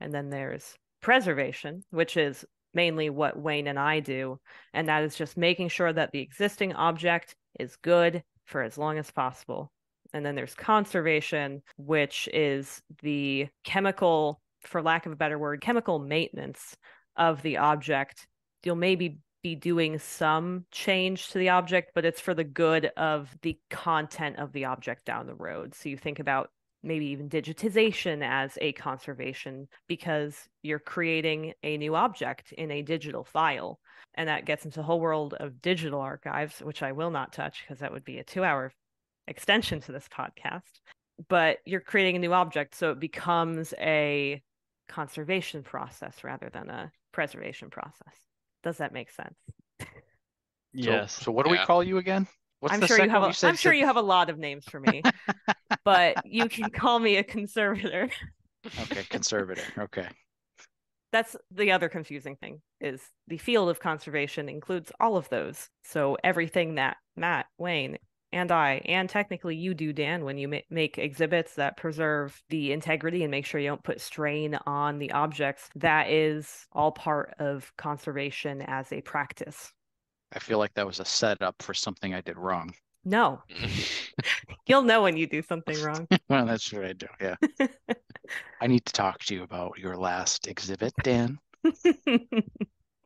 B: And then there's preservation, which is mainly what Wayne and I do. And that is just making sure that the existing object is good for as long as possible. And then there's conservation, which is the chemical, for lack of a better word, chemical maintenance of the object. You'll maybe be doing some change to the object, but it's for the good of the content of the object down the road. So you think about maybe even digitization as a conservation because you're creating a new object in a digital file. And that gets into the whole world of digital archives, which I will not touch because that would be a two hour extension to this podcast. But you're creating a new object, so it becomes a conservation process rather than a preservation process. Does that make sense?
A: Yes.
C: So what do we call you again? What's
B: I'm sure you have a,
C: said?
B: I'm sure you have a lot of names for me, but you can call me a conservator.
C: Okay, conservator. Okay.
B: That's the other confusing thing is the field of conservation includes all of those. So everything that Matt, Wayne, and I, and technically you do, Dan, when you ma- make exhibits that preserve the integrity and make sure you don't put strain on the objects, that is all part of conservation as a practice.
C: I feel like that was a setup for something I did wrong.
B: No, you'll know when you do something wrong.
C: well, that's what I do. Yeah. I need to talk to you about your last exhibit, Dan.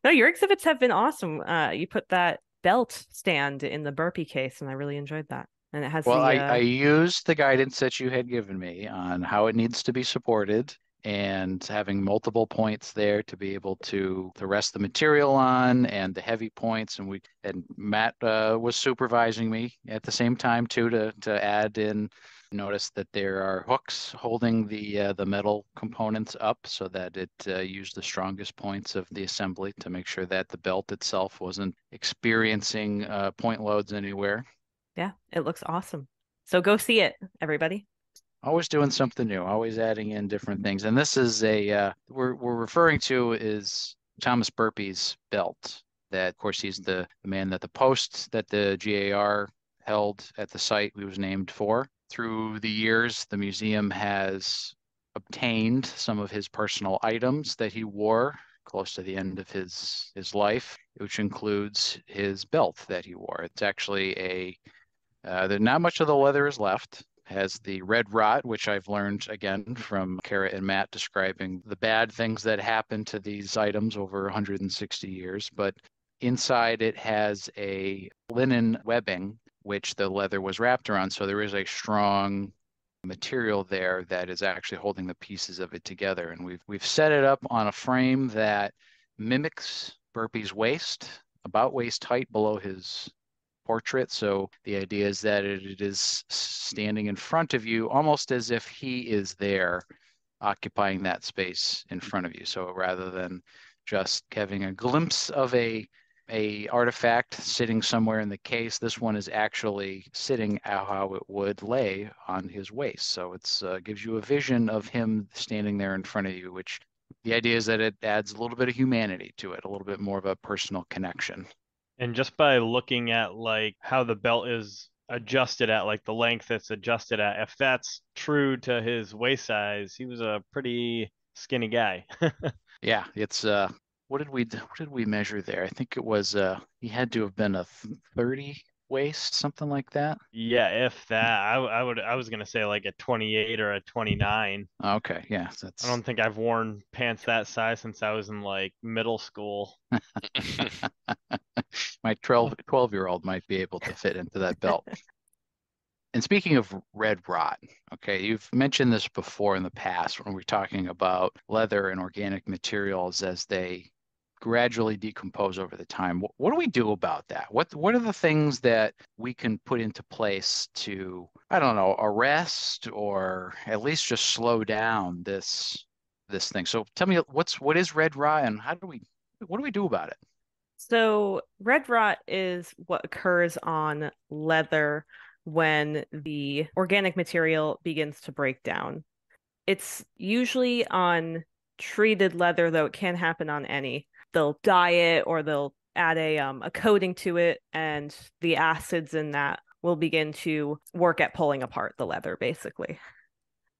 B: no, your exhibits have been awesome. Uh, you put that belt stand in the burpee case, and I really enjoyed that. And it has
C: Well,
B: the,
C: I,
B: uh,
C: I used the guidance that you had given me on how it needs to be supported and having multiple points there to be able to to rest the material on and the heavy points and we and Matt uh, was supervising me at the same time too to to add in notice that there are hooks holding the uh, the metal components up so that it uh, used the strongest points of the assembly to make sure that the belt itself wasn't experiencing uh, point loads anywhere
B: yeah, it looks awesome. So go see it, everybody.
C: Always doing something new always adding in different things. And this is a uh, we're, we're referring to is thomas burpee's belt that of course he's the, man that the post that the gar held at the site he was named for. Through the years the museum has obtained some of his personal items that he wore close to the end of his his life which includes his belt that he wore. It's actually a uh, there not much of the leather is left has the red rot, which I've learned again from Cara and Matt describing the bad things that happen to these items over 160 years. But inside it has a linen webbing, which the leather was wrapped around. So there is a strong material there that is actually holding the pieces of it together. And we've we've set it up on a frame that mimics Burpee's waist, about waist height below his portrait. So the idea is that it, it is standing in front of you almost as if he is there occupying that space in front of you. So rather than just having a glimpse of a a artifact sitting somewhere in the case, this one is actually sitting how it would lay on his waist. So it's uh, gives you a vision of him standing there in front of you, which the idea is that it adds a little bit of humanity to it, a little bit more of a personal connection.
A: And just by looking at like how the belt is adjusted at, like the length it's adjusted at, if that's true to his waist size, he was a pretty skinny guy.
C: Yeah, it's uh what did we what did we measure there? I think it was uh he had to have been a 30 waist, something like that.
A: yeah, if that, I, I would, I was gonna say like a 28 or a 29.
C: Okay, yeah, that's
A: I don't think I've worn pants that size since I was in like middle school.
C: my 12 12 year old might be able to fit into that belt. And speaking of red rot, okay, you've mentioned this before in the past when we're talking about leather and organic materials as they gradually decompose over the time. What, what do we do about that? What what are the things that we can put into place to, I don't know, arrest or at least just slow down this this thing? So tell me what's what is red rot and how do we what do we do about it?
B: So, red rot is what occurs on leather when the organic material begins to break down. It's usually on treated leather, though it can happen on any. They'll dye it or they'll add a um, a coating to it, and the acids in that will begin to work at pulling apart the leather, basically.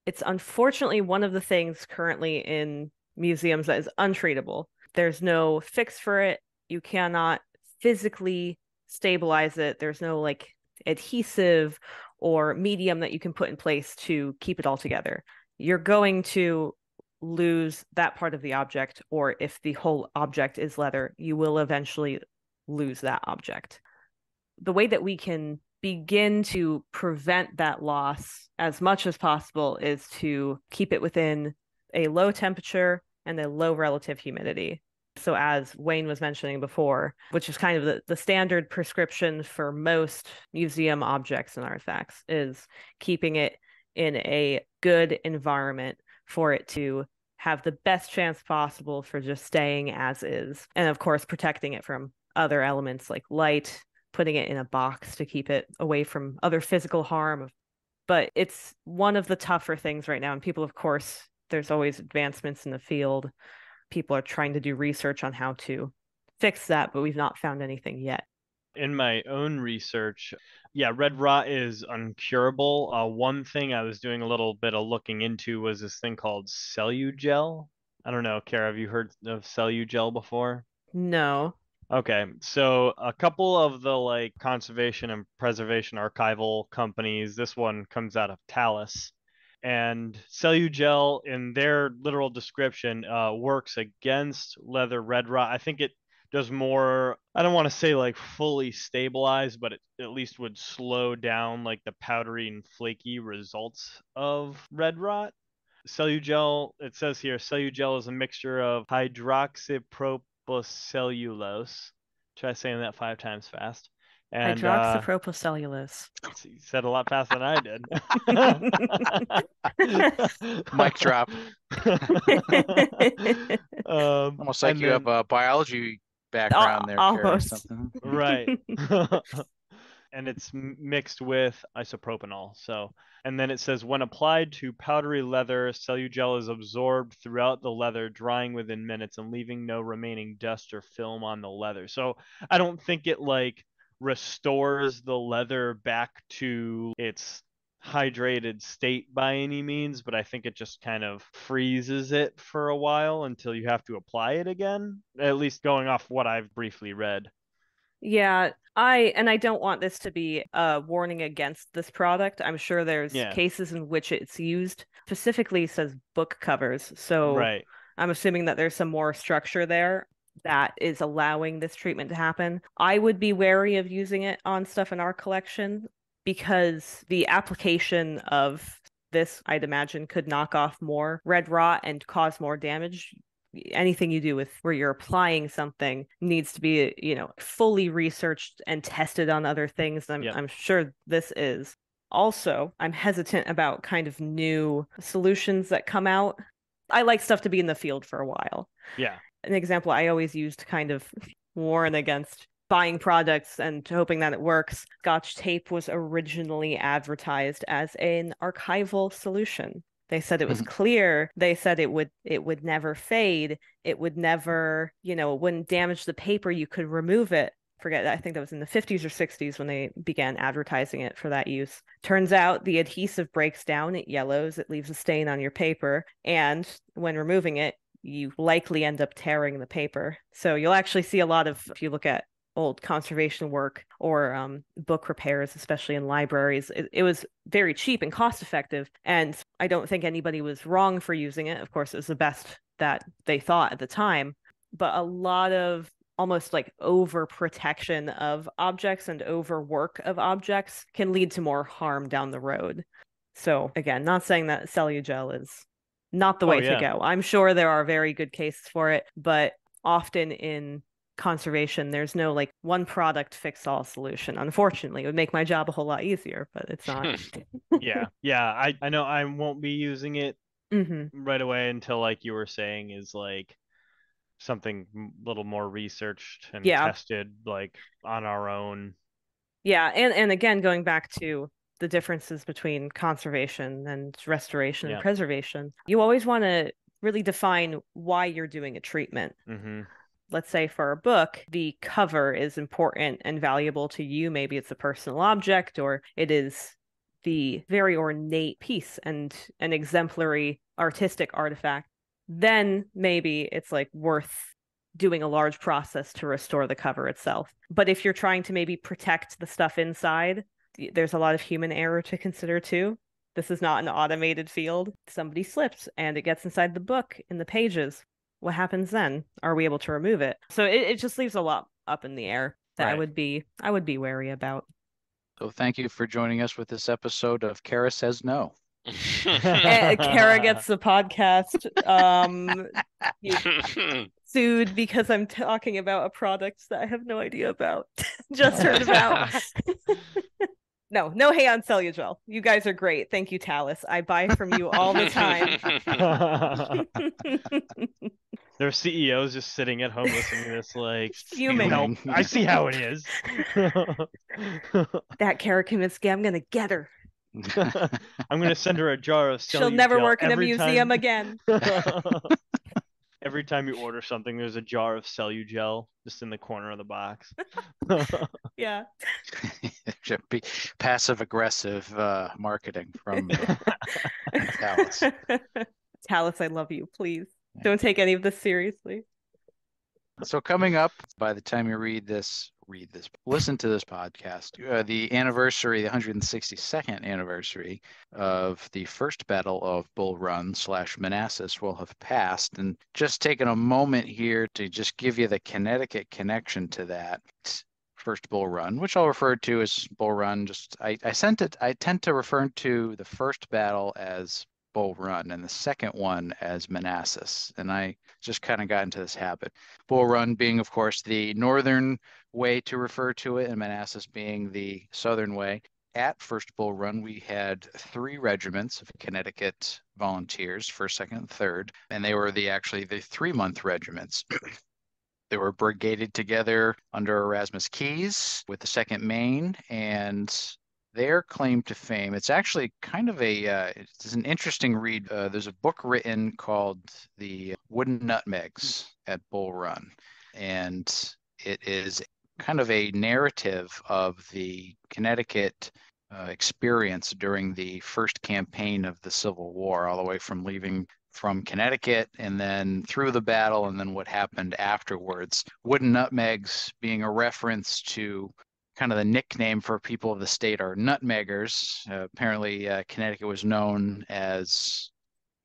B: It's unfortunately one of the things currently in museums that is untreatable. There's no fix for it you cannot physically stabilize it. There's no like adhesive or medium that you can put in place to keep it all together. You're going to lose that part of the object, or if the whole object is leather, you will eventually lose that object. The way that we can begin to prevent that loss as much as possible is to keep it within a low temperature and a low relative humidity. So, as Wayne was mentioning before, which is kind of the, the standard prescription for most museum objects and artifacts, is keeping it in a good environment for it to have the best chance possible for just staying as is. And of course, protecting it from other elements like light, putting it in a box to keep it away from other physical harm. But it's one of the tougher things right now. And people, of course, there's always advancements in the field people are trying to do research on how to fix that, but we've not found anything yet.
A: In my own research, yeah, red rot is uncurable. Uh, one thing I was doing a little bit of looking into was this thing called Cellugel. I don't know, Cara, have you heard of Cellugel before?
B: No.
A: Okay, so a couple of the like conservation and preservation archival companies, this one comes out of Talas, and Cellugel in their literal description uh, works against leather red rot. I think it does more, I don't want to say like fully stabilize, but it at least would slow down like the powdery and flaky results of red rot. Cellugel, it says here, Cellugel is a mixture of hydroxypropylcellulose. Try saying that five times fast. And uh,
B: Hydroxypropylcellulose.
A: you said a lot faster than I did.
C: Mic drop.
A: um,
C: Almost like
A: and
C: you have a biology background there, Cara, or something.
A: right. And it's mixed with isopropanol so and then it says when applied to powdery leather cellugel is absorbed throughout the leather drying within minutes and leaving no remaining dust or film on the leather. So i don't think it like restores the leather back to its hydrated state by any means but i think it just kind of freezes it for a while until you have to apply it again at least going off what i've briefly read
B: Yeah, I and I don't want this to be a warning against this product. I'm sure there's
A: Yeah.
B: cases in which it's used. Specifically says book covers. So
A: right
B: I'm assuming that there's some more structure there that is allowing this treatment to happen. I would be wary of using it on stuff in our collection because the application of this, I'd imagine, could knock off more red rot and cause more damage. Anything you do with where you're applying something needs to be, you know, fully researched and tested on other things. I'm,
A: Yep.
B: I'm sure this is. Also, I'm hesitant about kind of new solutions that come out. I like stuff to be in the field for a while
A: yeah
B: an example I always used to kind of warn against buying products and hoping that it works. Scotch tape was originally advertised as an archival solution. They said it was mm-hmm. clear. They said it would it would never fade. It would never, you know, it wouldn't damage the paper. You could remove it. Forget I think that was in the 50s or 60s when they began advertising it for that use. Turns out the adhesive breaks down, it yellows, it leaves a stain on your paper, and when removing it, you likely end up tearing the paper. So you'll actually see a lot of, if you look at old conservation work or um, book repairs, especially in libraries, it, it was very cheap and cost effective. And I don't think anybody was wrong for using it. Of course, it was the best that they thought at the time. But a lot of almost like overprotection of objects and overwork of objects can lead to more harm down the road. So again, not saying that Cellugel is not the
A: Oh,
B: way
A: yeah.
B: to go. I'm sure there are very good cases for it, but often in conservation, there's no like one product fix all solution. Unfortunately, it would make my job a whole lot easier, but it's not.
A: yeah yeah i i know i won't be using it
B: hmm
A: right away until like you were saying is like something a little more researched and
B: Yeah.
A: tested like on our own
B: Yeah, and and again, going back to the differences between conservation and restoration
A: Yeah.
B: and preservation, you always want to really define why you're doing a treatment.
A: hmm
B: let's say for a book, the cover is important and valuable to you. Maybe it's a personal object or it is the very ornate piece and an exemplary artistic artifact. Then maybe it's like worth doing a large process to restore the cover itself. But if you're trying to maybe protect the stuff inside, there's a lot of human error to consider too. This is not an automated field. Somebody slips and it gets inside the book in the pages what happens then? Are we able to remove it? So it, it just leaves a lot up in the air that I would be I would be wary about.
C: So thank you for joining us with this episode of Cara Says No.
B: Eh, Cara gets the podcast um sued because I'm talking about a product that I have no idea about. just heard about. No, no hey on Cellugel. You guys are great. Thank you, Talas. I buy from you all the time.
A: their ceos just sitting at home listening to this like
B: Fuming.
A: "Nope, i see how it is
B: that Cara Kaminsky, I'm gonna get her.
A: i'm gonna send her a jar of
B: She'll never work in a museum
A: time-
B: again.
A: Every every time you order something, there's a jar of Cellugel just in the corner of the box.
B: Yeah.
C: Should be passive aggressive uh, marketing from Talas.
B: Talas, I love you. Please
C: Yeah.
B: don't take any of this seriously.
C: So coming up, by the time you read this, read this, listen to this podcast, uh, the anniversary, the 162nd anniversary of the first battle of Bull Run slash Manassas will have passed. And just taking a moment here to just give you the Connecticut connection to that first Bull Run, which I'll refer to as Bull Run. Just I, I sent it. I tend to refer to the first battle as Bull Run and the second one as Manassas, and I just kind of got into this habit. Bull Run being, of course, the northern way to refer to it, and Manassas being the southern way. At First Bull Run, we had three regiments of Connecticut volunteers, first, second, and third, and they were the actually the three-month regiments. They were brigaded together under Erasmus Keyes with the Second Maine, and their claim to fame. It's actually kind of a uh, it's an interesting read. Uh, there's a book written called "The Wooden Nutmegs at Bull Run," and it is kind of a narrative of the Connecticut uh, experience during the first campaign of the Civil War, all the way from leaving from Connecticut and then through the battle and then what happened afterwards. Wooden nutmegs being a reference to kind of the nickname for people of the state are nutmeggers. Uh, apparently, uh, Connecticut was known as,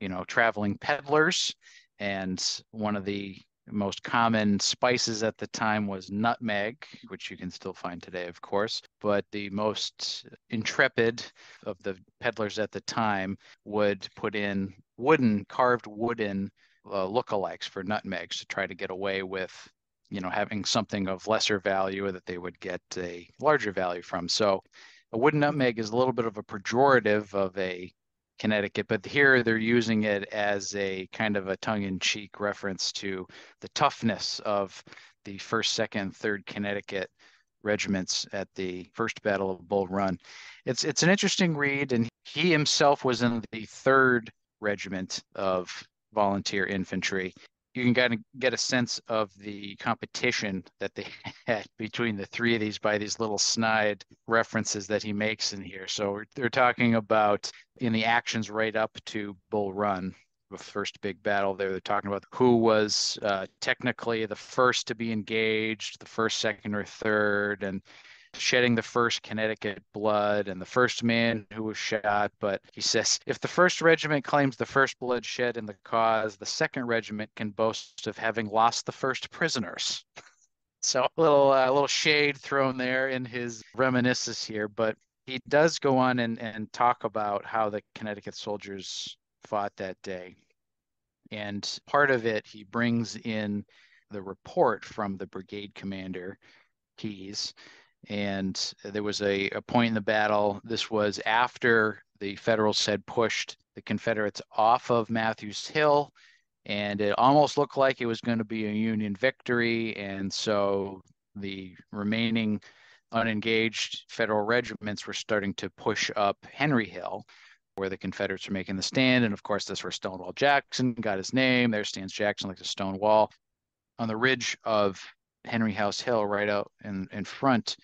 C: you know, traveling peddlers, and one of the most common spices at the time was nutmeg, which you can still find today, of course. But the most intrepid of the peddlers at the time would put in wooden, carved wooden uh, lookalikes for nutmegs to try to get away with, you know, having something of lesser value that they would get a larger value from. So a wooden nutmeg is a little bit of a pejorative of a Connecticut, but here they're using it as a kind of a tongue-in-cheek reference to the toughness of the first, second, third Connecticut regiments at the first Battle of Bull Run. It's it's an interesting read, and he himself was in the third regiment of volunteer infantry. You can kind of get a sense of the competition that they had between the three of these by these little snide references that he makes in here. So they're talking about in the actions right up to Bull Run, the first big battle there. They're talking about who was uh, technically the first to be engaged, the first, second, or third, and shedding the first Connecticut blood and the first man who was shot. But he says if the first regiment claims the first blood shed in the cause, the second regiment can boast of having lost the first prisoners. So a little a uh, little shade thrown there in his reminiscence here, but he does go on and, and talk about how the Connecticut soldiers fought that day. And part of it, he brings in the report from the brigade commander, Keyes. And there was a, a point in the battle. This was after the Federals had pushed the Confederates off of Matthews Hill. And it almost looked like it was going to be a Union victory. And so the remaining unengaged federal regiments were starting to push up Henry Hill, where the Confederates were making the stand. And of course, that's where Stonewall Jackson got his name. There stands Jackson like a stone wall. On the ridge of Henry House Hill, right out in, in front,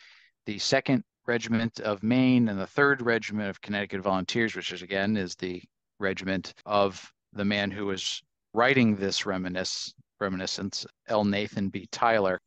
C: the second regiment of Maine and the third regiment of Connecticut Volunteers, which is again is the regiment of the man who was writing this reminisce, reminiscence, L. Nathan B. Tyler,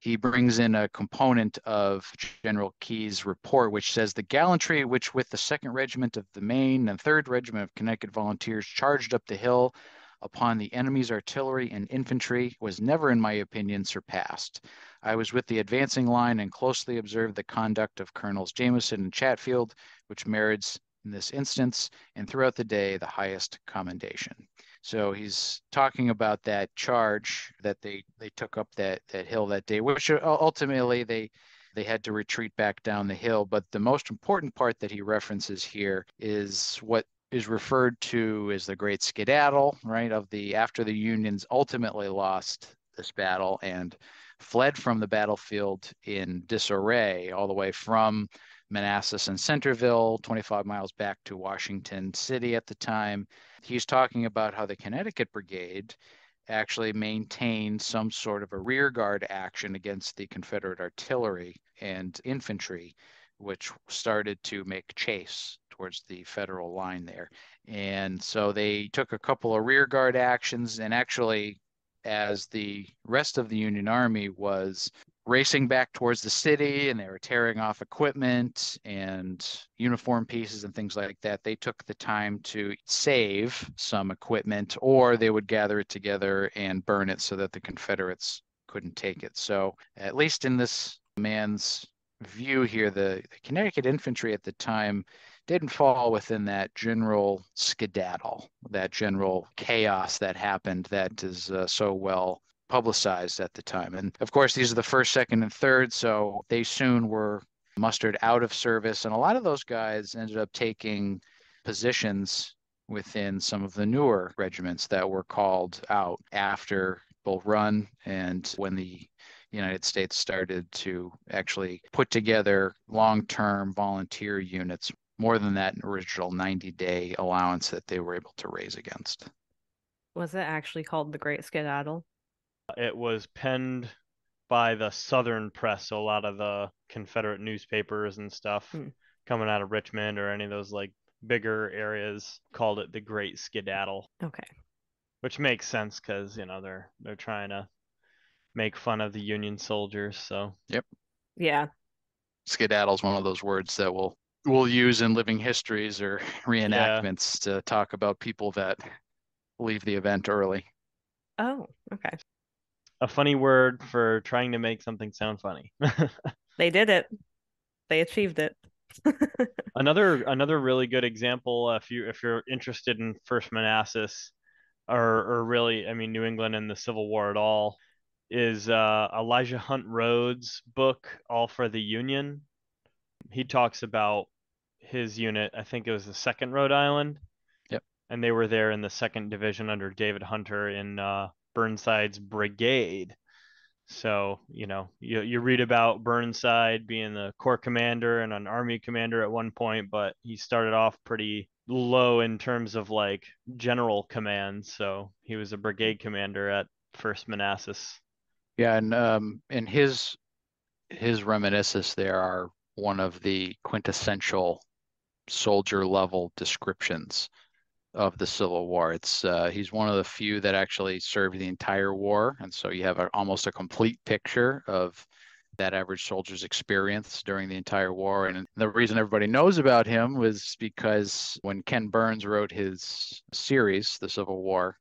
C: he brings in a component of General Keyes' report, which says the gallantry which, with the Second Regiment of the Maine and Third Regiment of Connecticut Volunteers, charged up the hill upon the enemy's artillery and infantry, was never, in my opinion, surpassed. I was with the advancing line and closely observed the conduct of Colonels Jameson and Chatfield, which merits, in this instance and throughout the day, the highest commendation. So he's talking about that charge that they they took up that that hill that day, which uh, ultimately they they had to retreat back down the hill. But the most important part that he references here is what is referred to as the Great Skedaddle, right? Of the after the Unions ultimately lost this battle and fled from the battlefield in disarray all the way from Manassas and Centreville, 25 miles back to Washington City at the time. He's talking about how the Connecticut Brigade, actually maintained some sort of a rearguard action against the Confederate artillery and infantry, which started to make chase towards the federal line there. And so they took a couple of rearguard actions and actually as the rest of the Union Army was racing back towards the city and they were tearing off equipment and uniform pieces and things like that. They took the time to save some equipment or they would gather it together and burn it so that the Confederates couldn't take it. So, at least in this man's view here, the, the Connecticut infantry at the time didn't fall within that general skedaddle, that general chaos that happened that is uh, so well publicized at the time. And of course, these are the first, second, and third, so they soon were mustered out of service. And a lot of those guys ended up taking positions within some of the newer regiments that were called out after Bull Run and when the United States started to actually put together long term volunteer units more than that original 90 day allowance that they were able to raise against.
B: Was it actually called the Great Skedaddle?
A: It was penned by the Southern press, so a lot of the Confederate newspapers and stuff
B: Hmm.
A: coming out of Richmond or any of those like bigger areas called it the Great Skedaddle,
B: Okay.
A: which makes sense because you know they're they're trying to make fun of the Union soldiers. So Yep.
B: Yeah.
C: Skedaddle is one of those words that we'll we'll use in living histories or reenactments to talk about people that leave the event early.
B: Oh, okay.
A: a funny word for trying to make something sound funny.
B: They did it. They achieved it.
A: another another really good example if you if you're interested in First Manassas or or really I mean New England and the Civil War at all is uh, Elijah Hunt Rhodes' book All for the Union. He talks about his unit. I think it was the Second Rhode Island.
C: Yep.
A: And they were there in the Second Division under David Hunter in uh, Burnside's brigade. So, you know, you, you read about Burnside being the corps commander and an army commander at one point, but he started off pretty low in terms of like general command. So he was a brigade commander at First Manassas.
C: Yeah, and um, in his his reminiscences, there are one of the quintessential soldier level descriptions of the Civil War. It's uh, he's one of the few that actually served the entire war, and so you have a, almost a complete picture of that average soldier's experience during the entire war. And the reason everybody knows about him was because when Ken Burns wrote his series, The Civil War,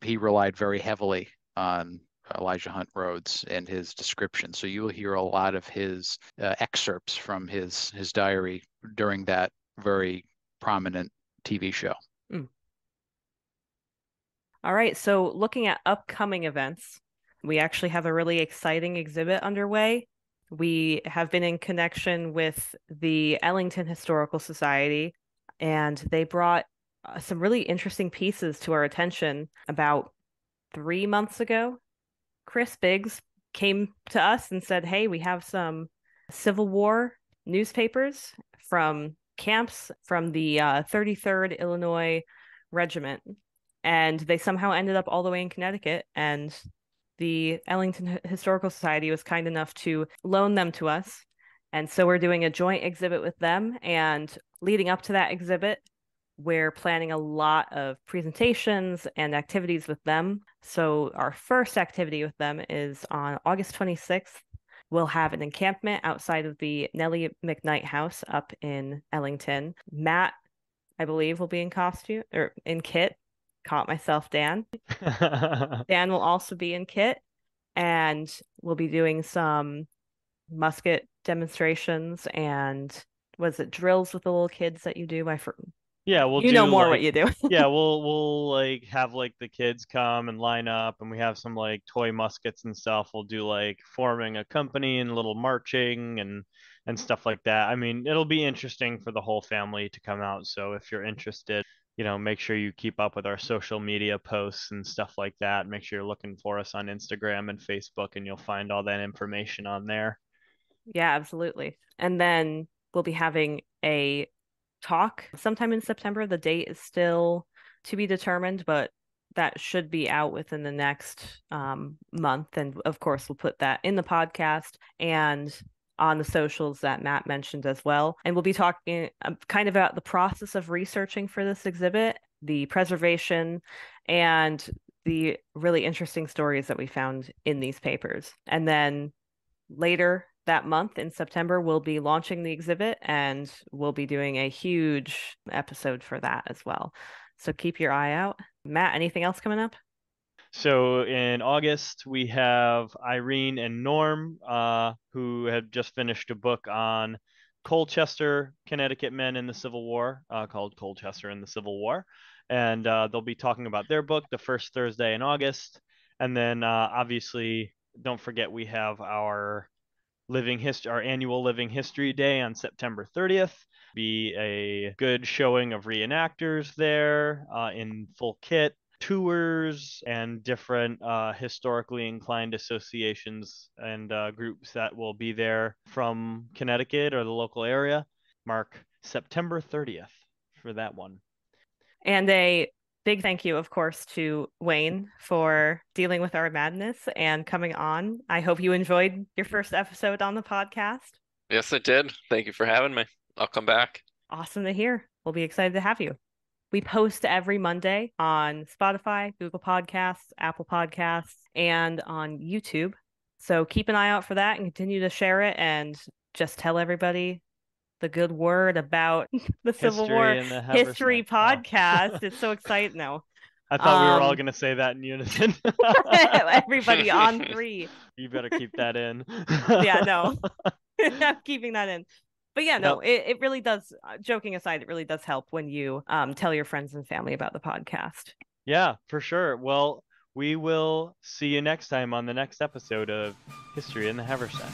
C: he relied very heavily on Elijah Hunt Rhodes and his description. So you will hear a lot of his uh, excerpts from his his diary during that very prominent TV show.
B: All right. So, looking at upcoming events, we actually have a really exciting exhibit underway. We have been in connection with the Ellington Historical Society, and they brought uh, some really interesting pieces to our attention about three months ago. Chris Biggs came to us and said, Hey, we have some Civil War newspapers from camps from the uh, 33rd Illinois Regiment and they somehow ended up all the way in Connecticut. And the Ellington Historical Society was kind enough to loan them to us. And so we're doing a joint exhibit with them. And leading up to that exhibit, we're planning a lot of presentations and activities with them. So our first activity with them is on August 26th. We'll have an encampment outside of the Nellie McKnight House up in Ellington. Matt, I believe, will be in costume or in kit caught myself Dan. Dan will also be in kit and we'll be doing some musket demonstrations and was it drills with the little kids that you do? I for-
A: yeah, we'll
B: you
A: do
B: know more
A: like,
B: what you do.
A: yeah, we'll we'll like have like the kids come and line up and we have some like toy muskets and stuff. We'll do like forming a company and a little marching and and stuff like that. I mean, it'll be interesting for the whole family to come out. So if you're interested, you know, make sure you keep up with our social media posts and stuff like that. Make sure you're looking for us on Instagram and Facebook and you'll find all that information on there.
B: Yeah, absolutely. And then we'll be having a talk sometime in September. The date is still to be determined, but that should be out within the next um, month. And of course, we'll put that in the podcast and on the socials that Matt mentioned as well. And we'll be talking um, kind of about the process of researching for this exhibit, the preservation, and the really interesting stories that we found in these papers. And then later that month in September, we'll be launching the exhibit and we'll be doing a huge episode for that as well. So keep your eye out. Matt, anything else coming up?
A: So in August, we have Irene and Norm, uh, who have just finished a book on Colchester, Connecticut men in the Civil War, uh, called Colchester in the Civil War. And uh, they'll be talking about their book the first Thursday in August. And then uh, obviously, don't forget we have our living history, our annual Living History Day on September 30th. Be a good showing of reenactors there uh, in full kit tours and different uh, historically inclined associations and uh, groups that will be there from Connecticut or the local area. Mark September 30th for that one.
B: And a big thank you, of course, to Wayne for dealing with our madness and coming on. I hope you enjoyed your first episode on the podcast.
D: Yes, I did. Thank you for having me. I'll come back.
B: Awesome to hear. We'll be excited to have you. We post every Monday on Spotify, Google Podcasts, Apple Podcasts, and on YouTube. So keep an eye out for that and continue to share it and just tell everybody the good word about the Civil
A: History
B: War
A: the
B: history podcast. It's so exciting now.
A: I thought we were all
B: Um,
A: going to say that in unison.
B: Everybody on three.
A: You better keep that in.
B: Yeah, no. I'm keeping that in. But yeah, no, it, it really does. uh, Joking aside, it really does help when you um, tell your friends and family about the podcast.
A: Yeah, for sure. Well, we will see you next time on the next episode of History in the Haversack.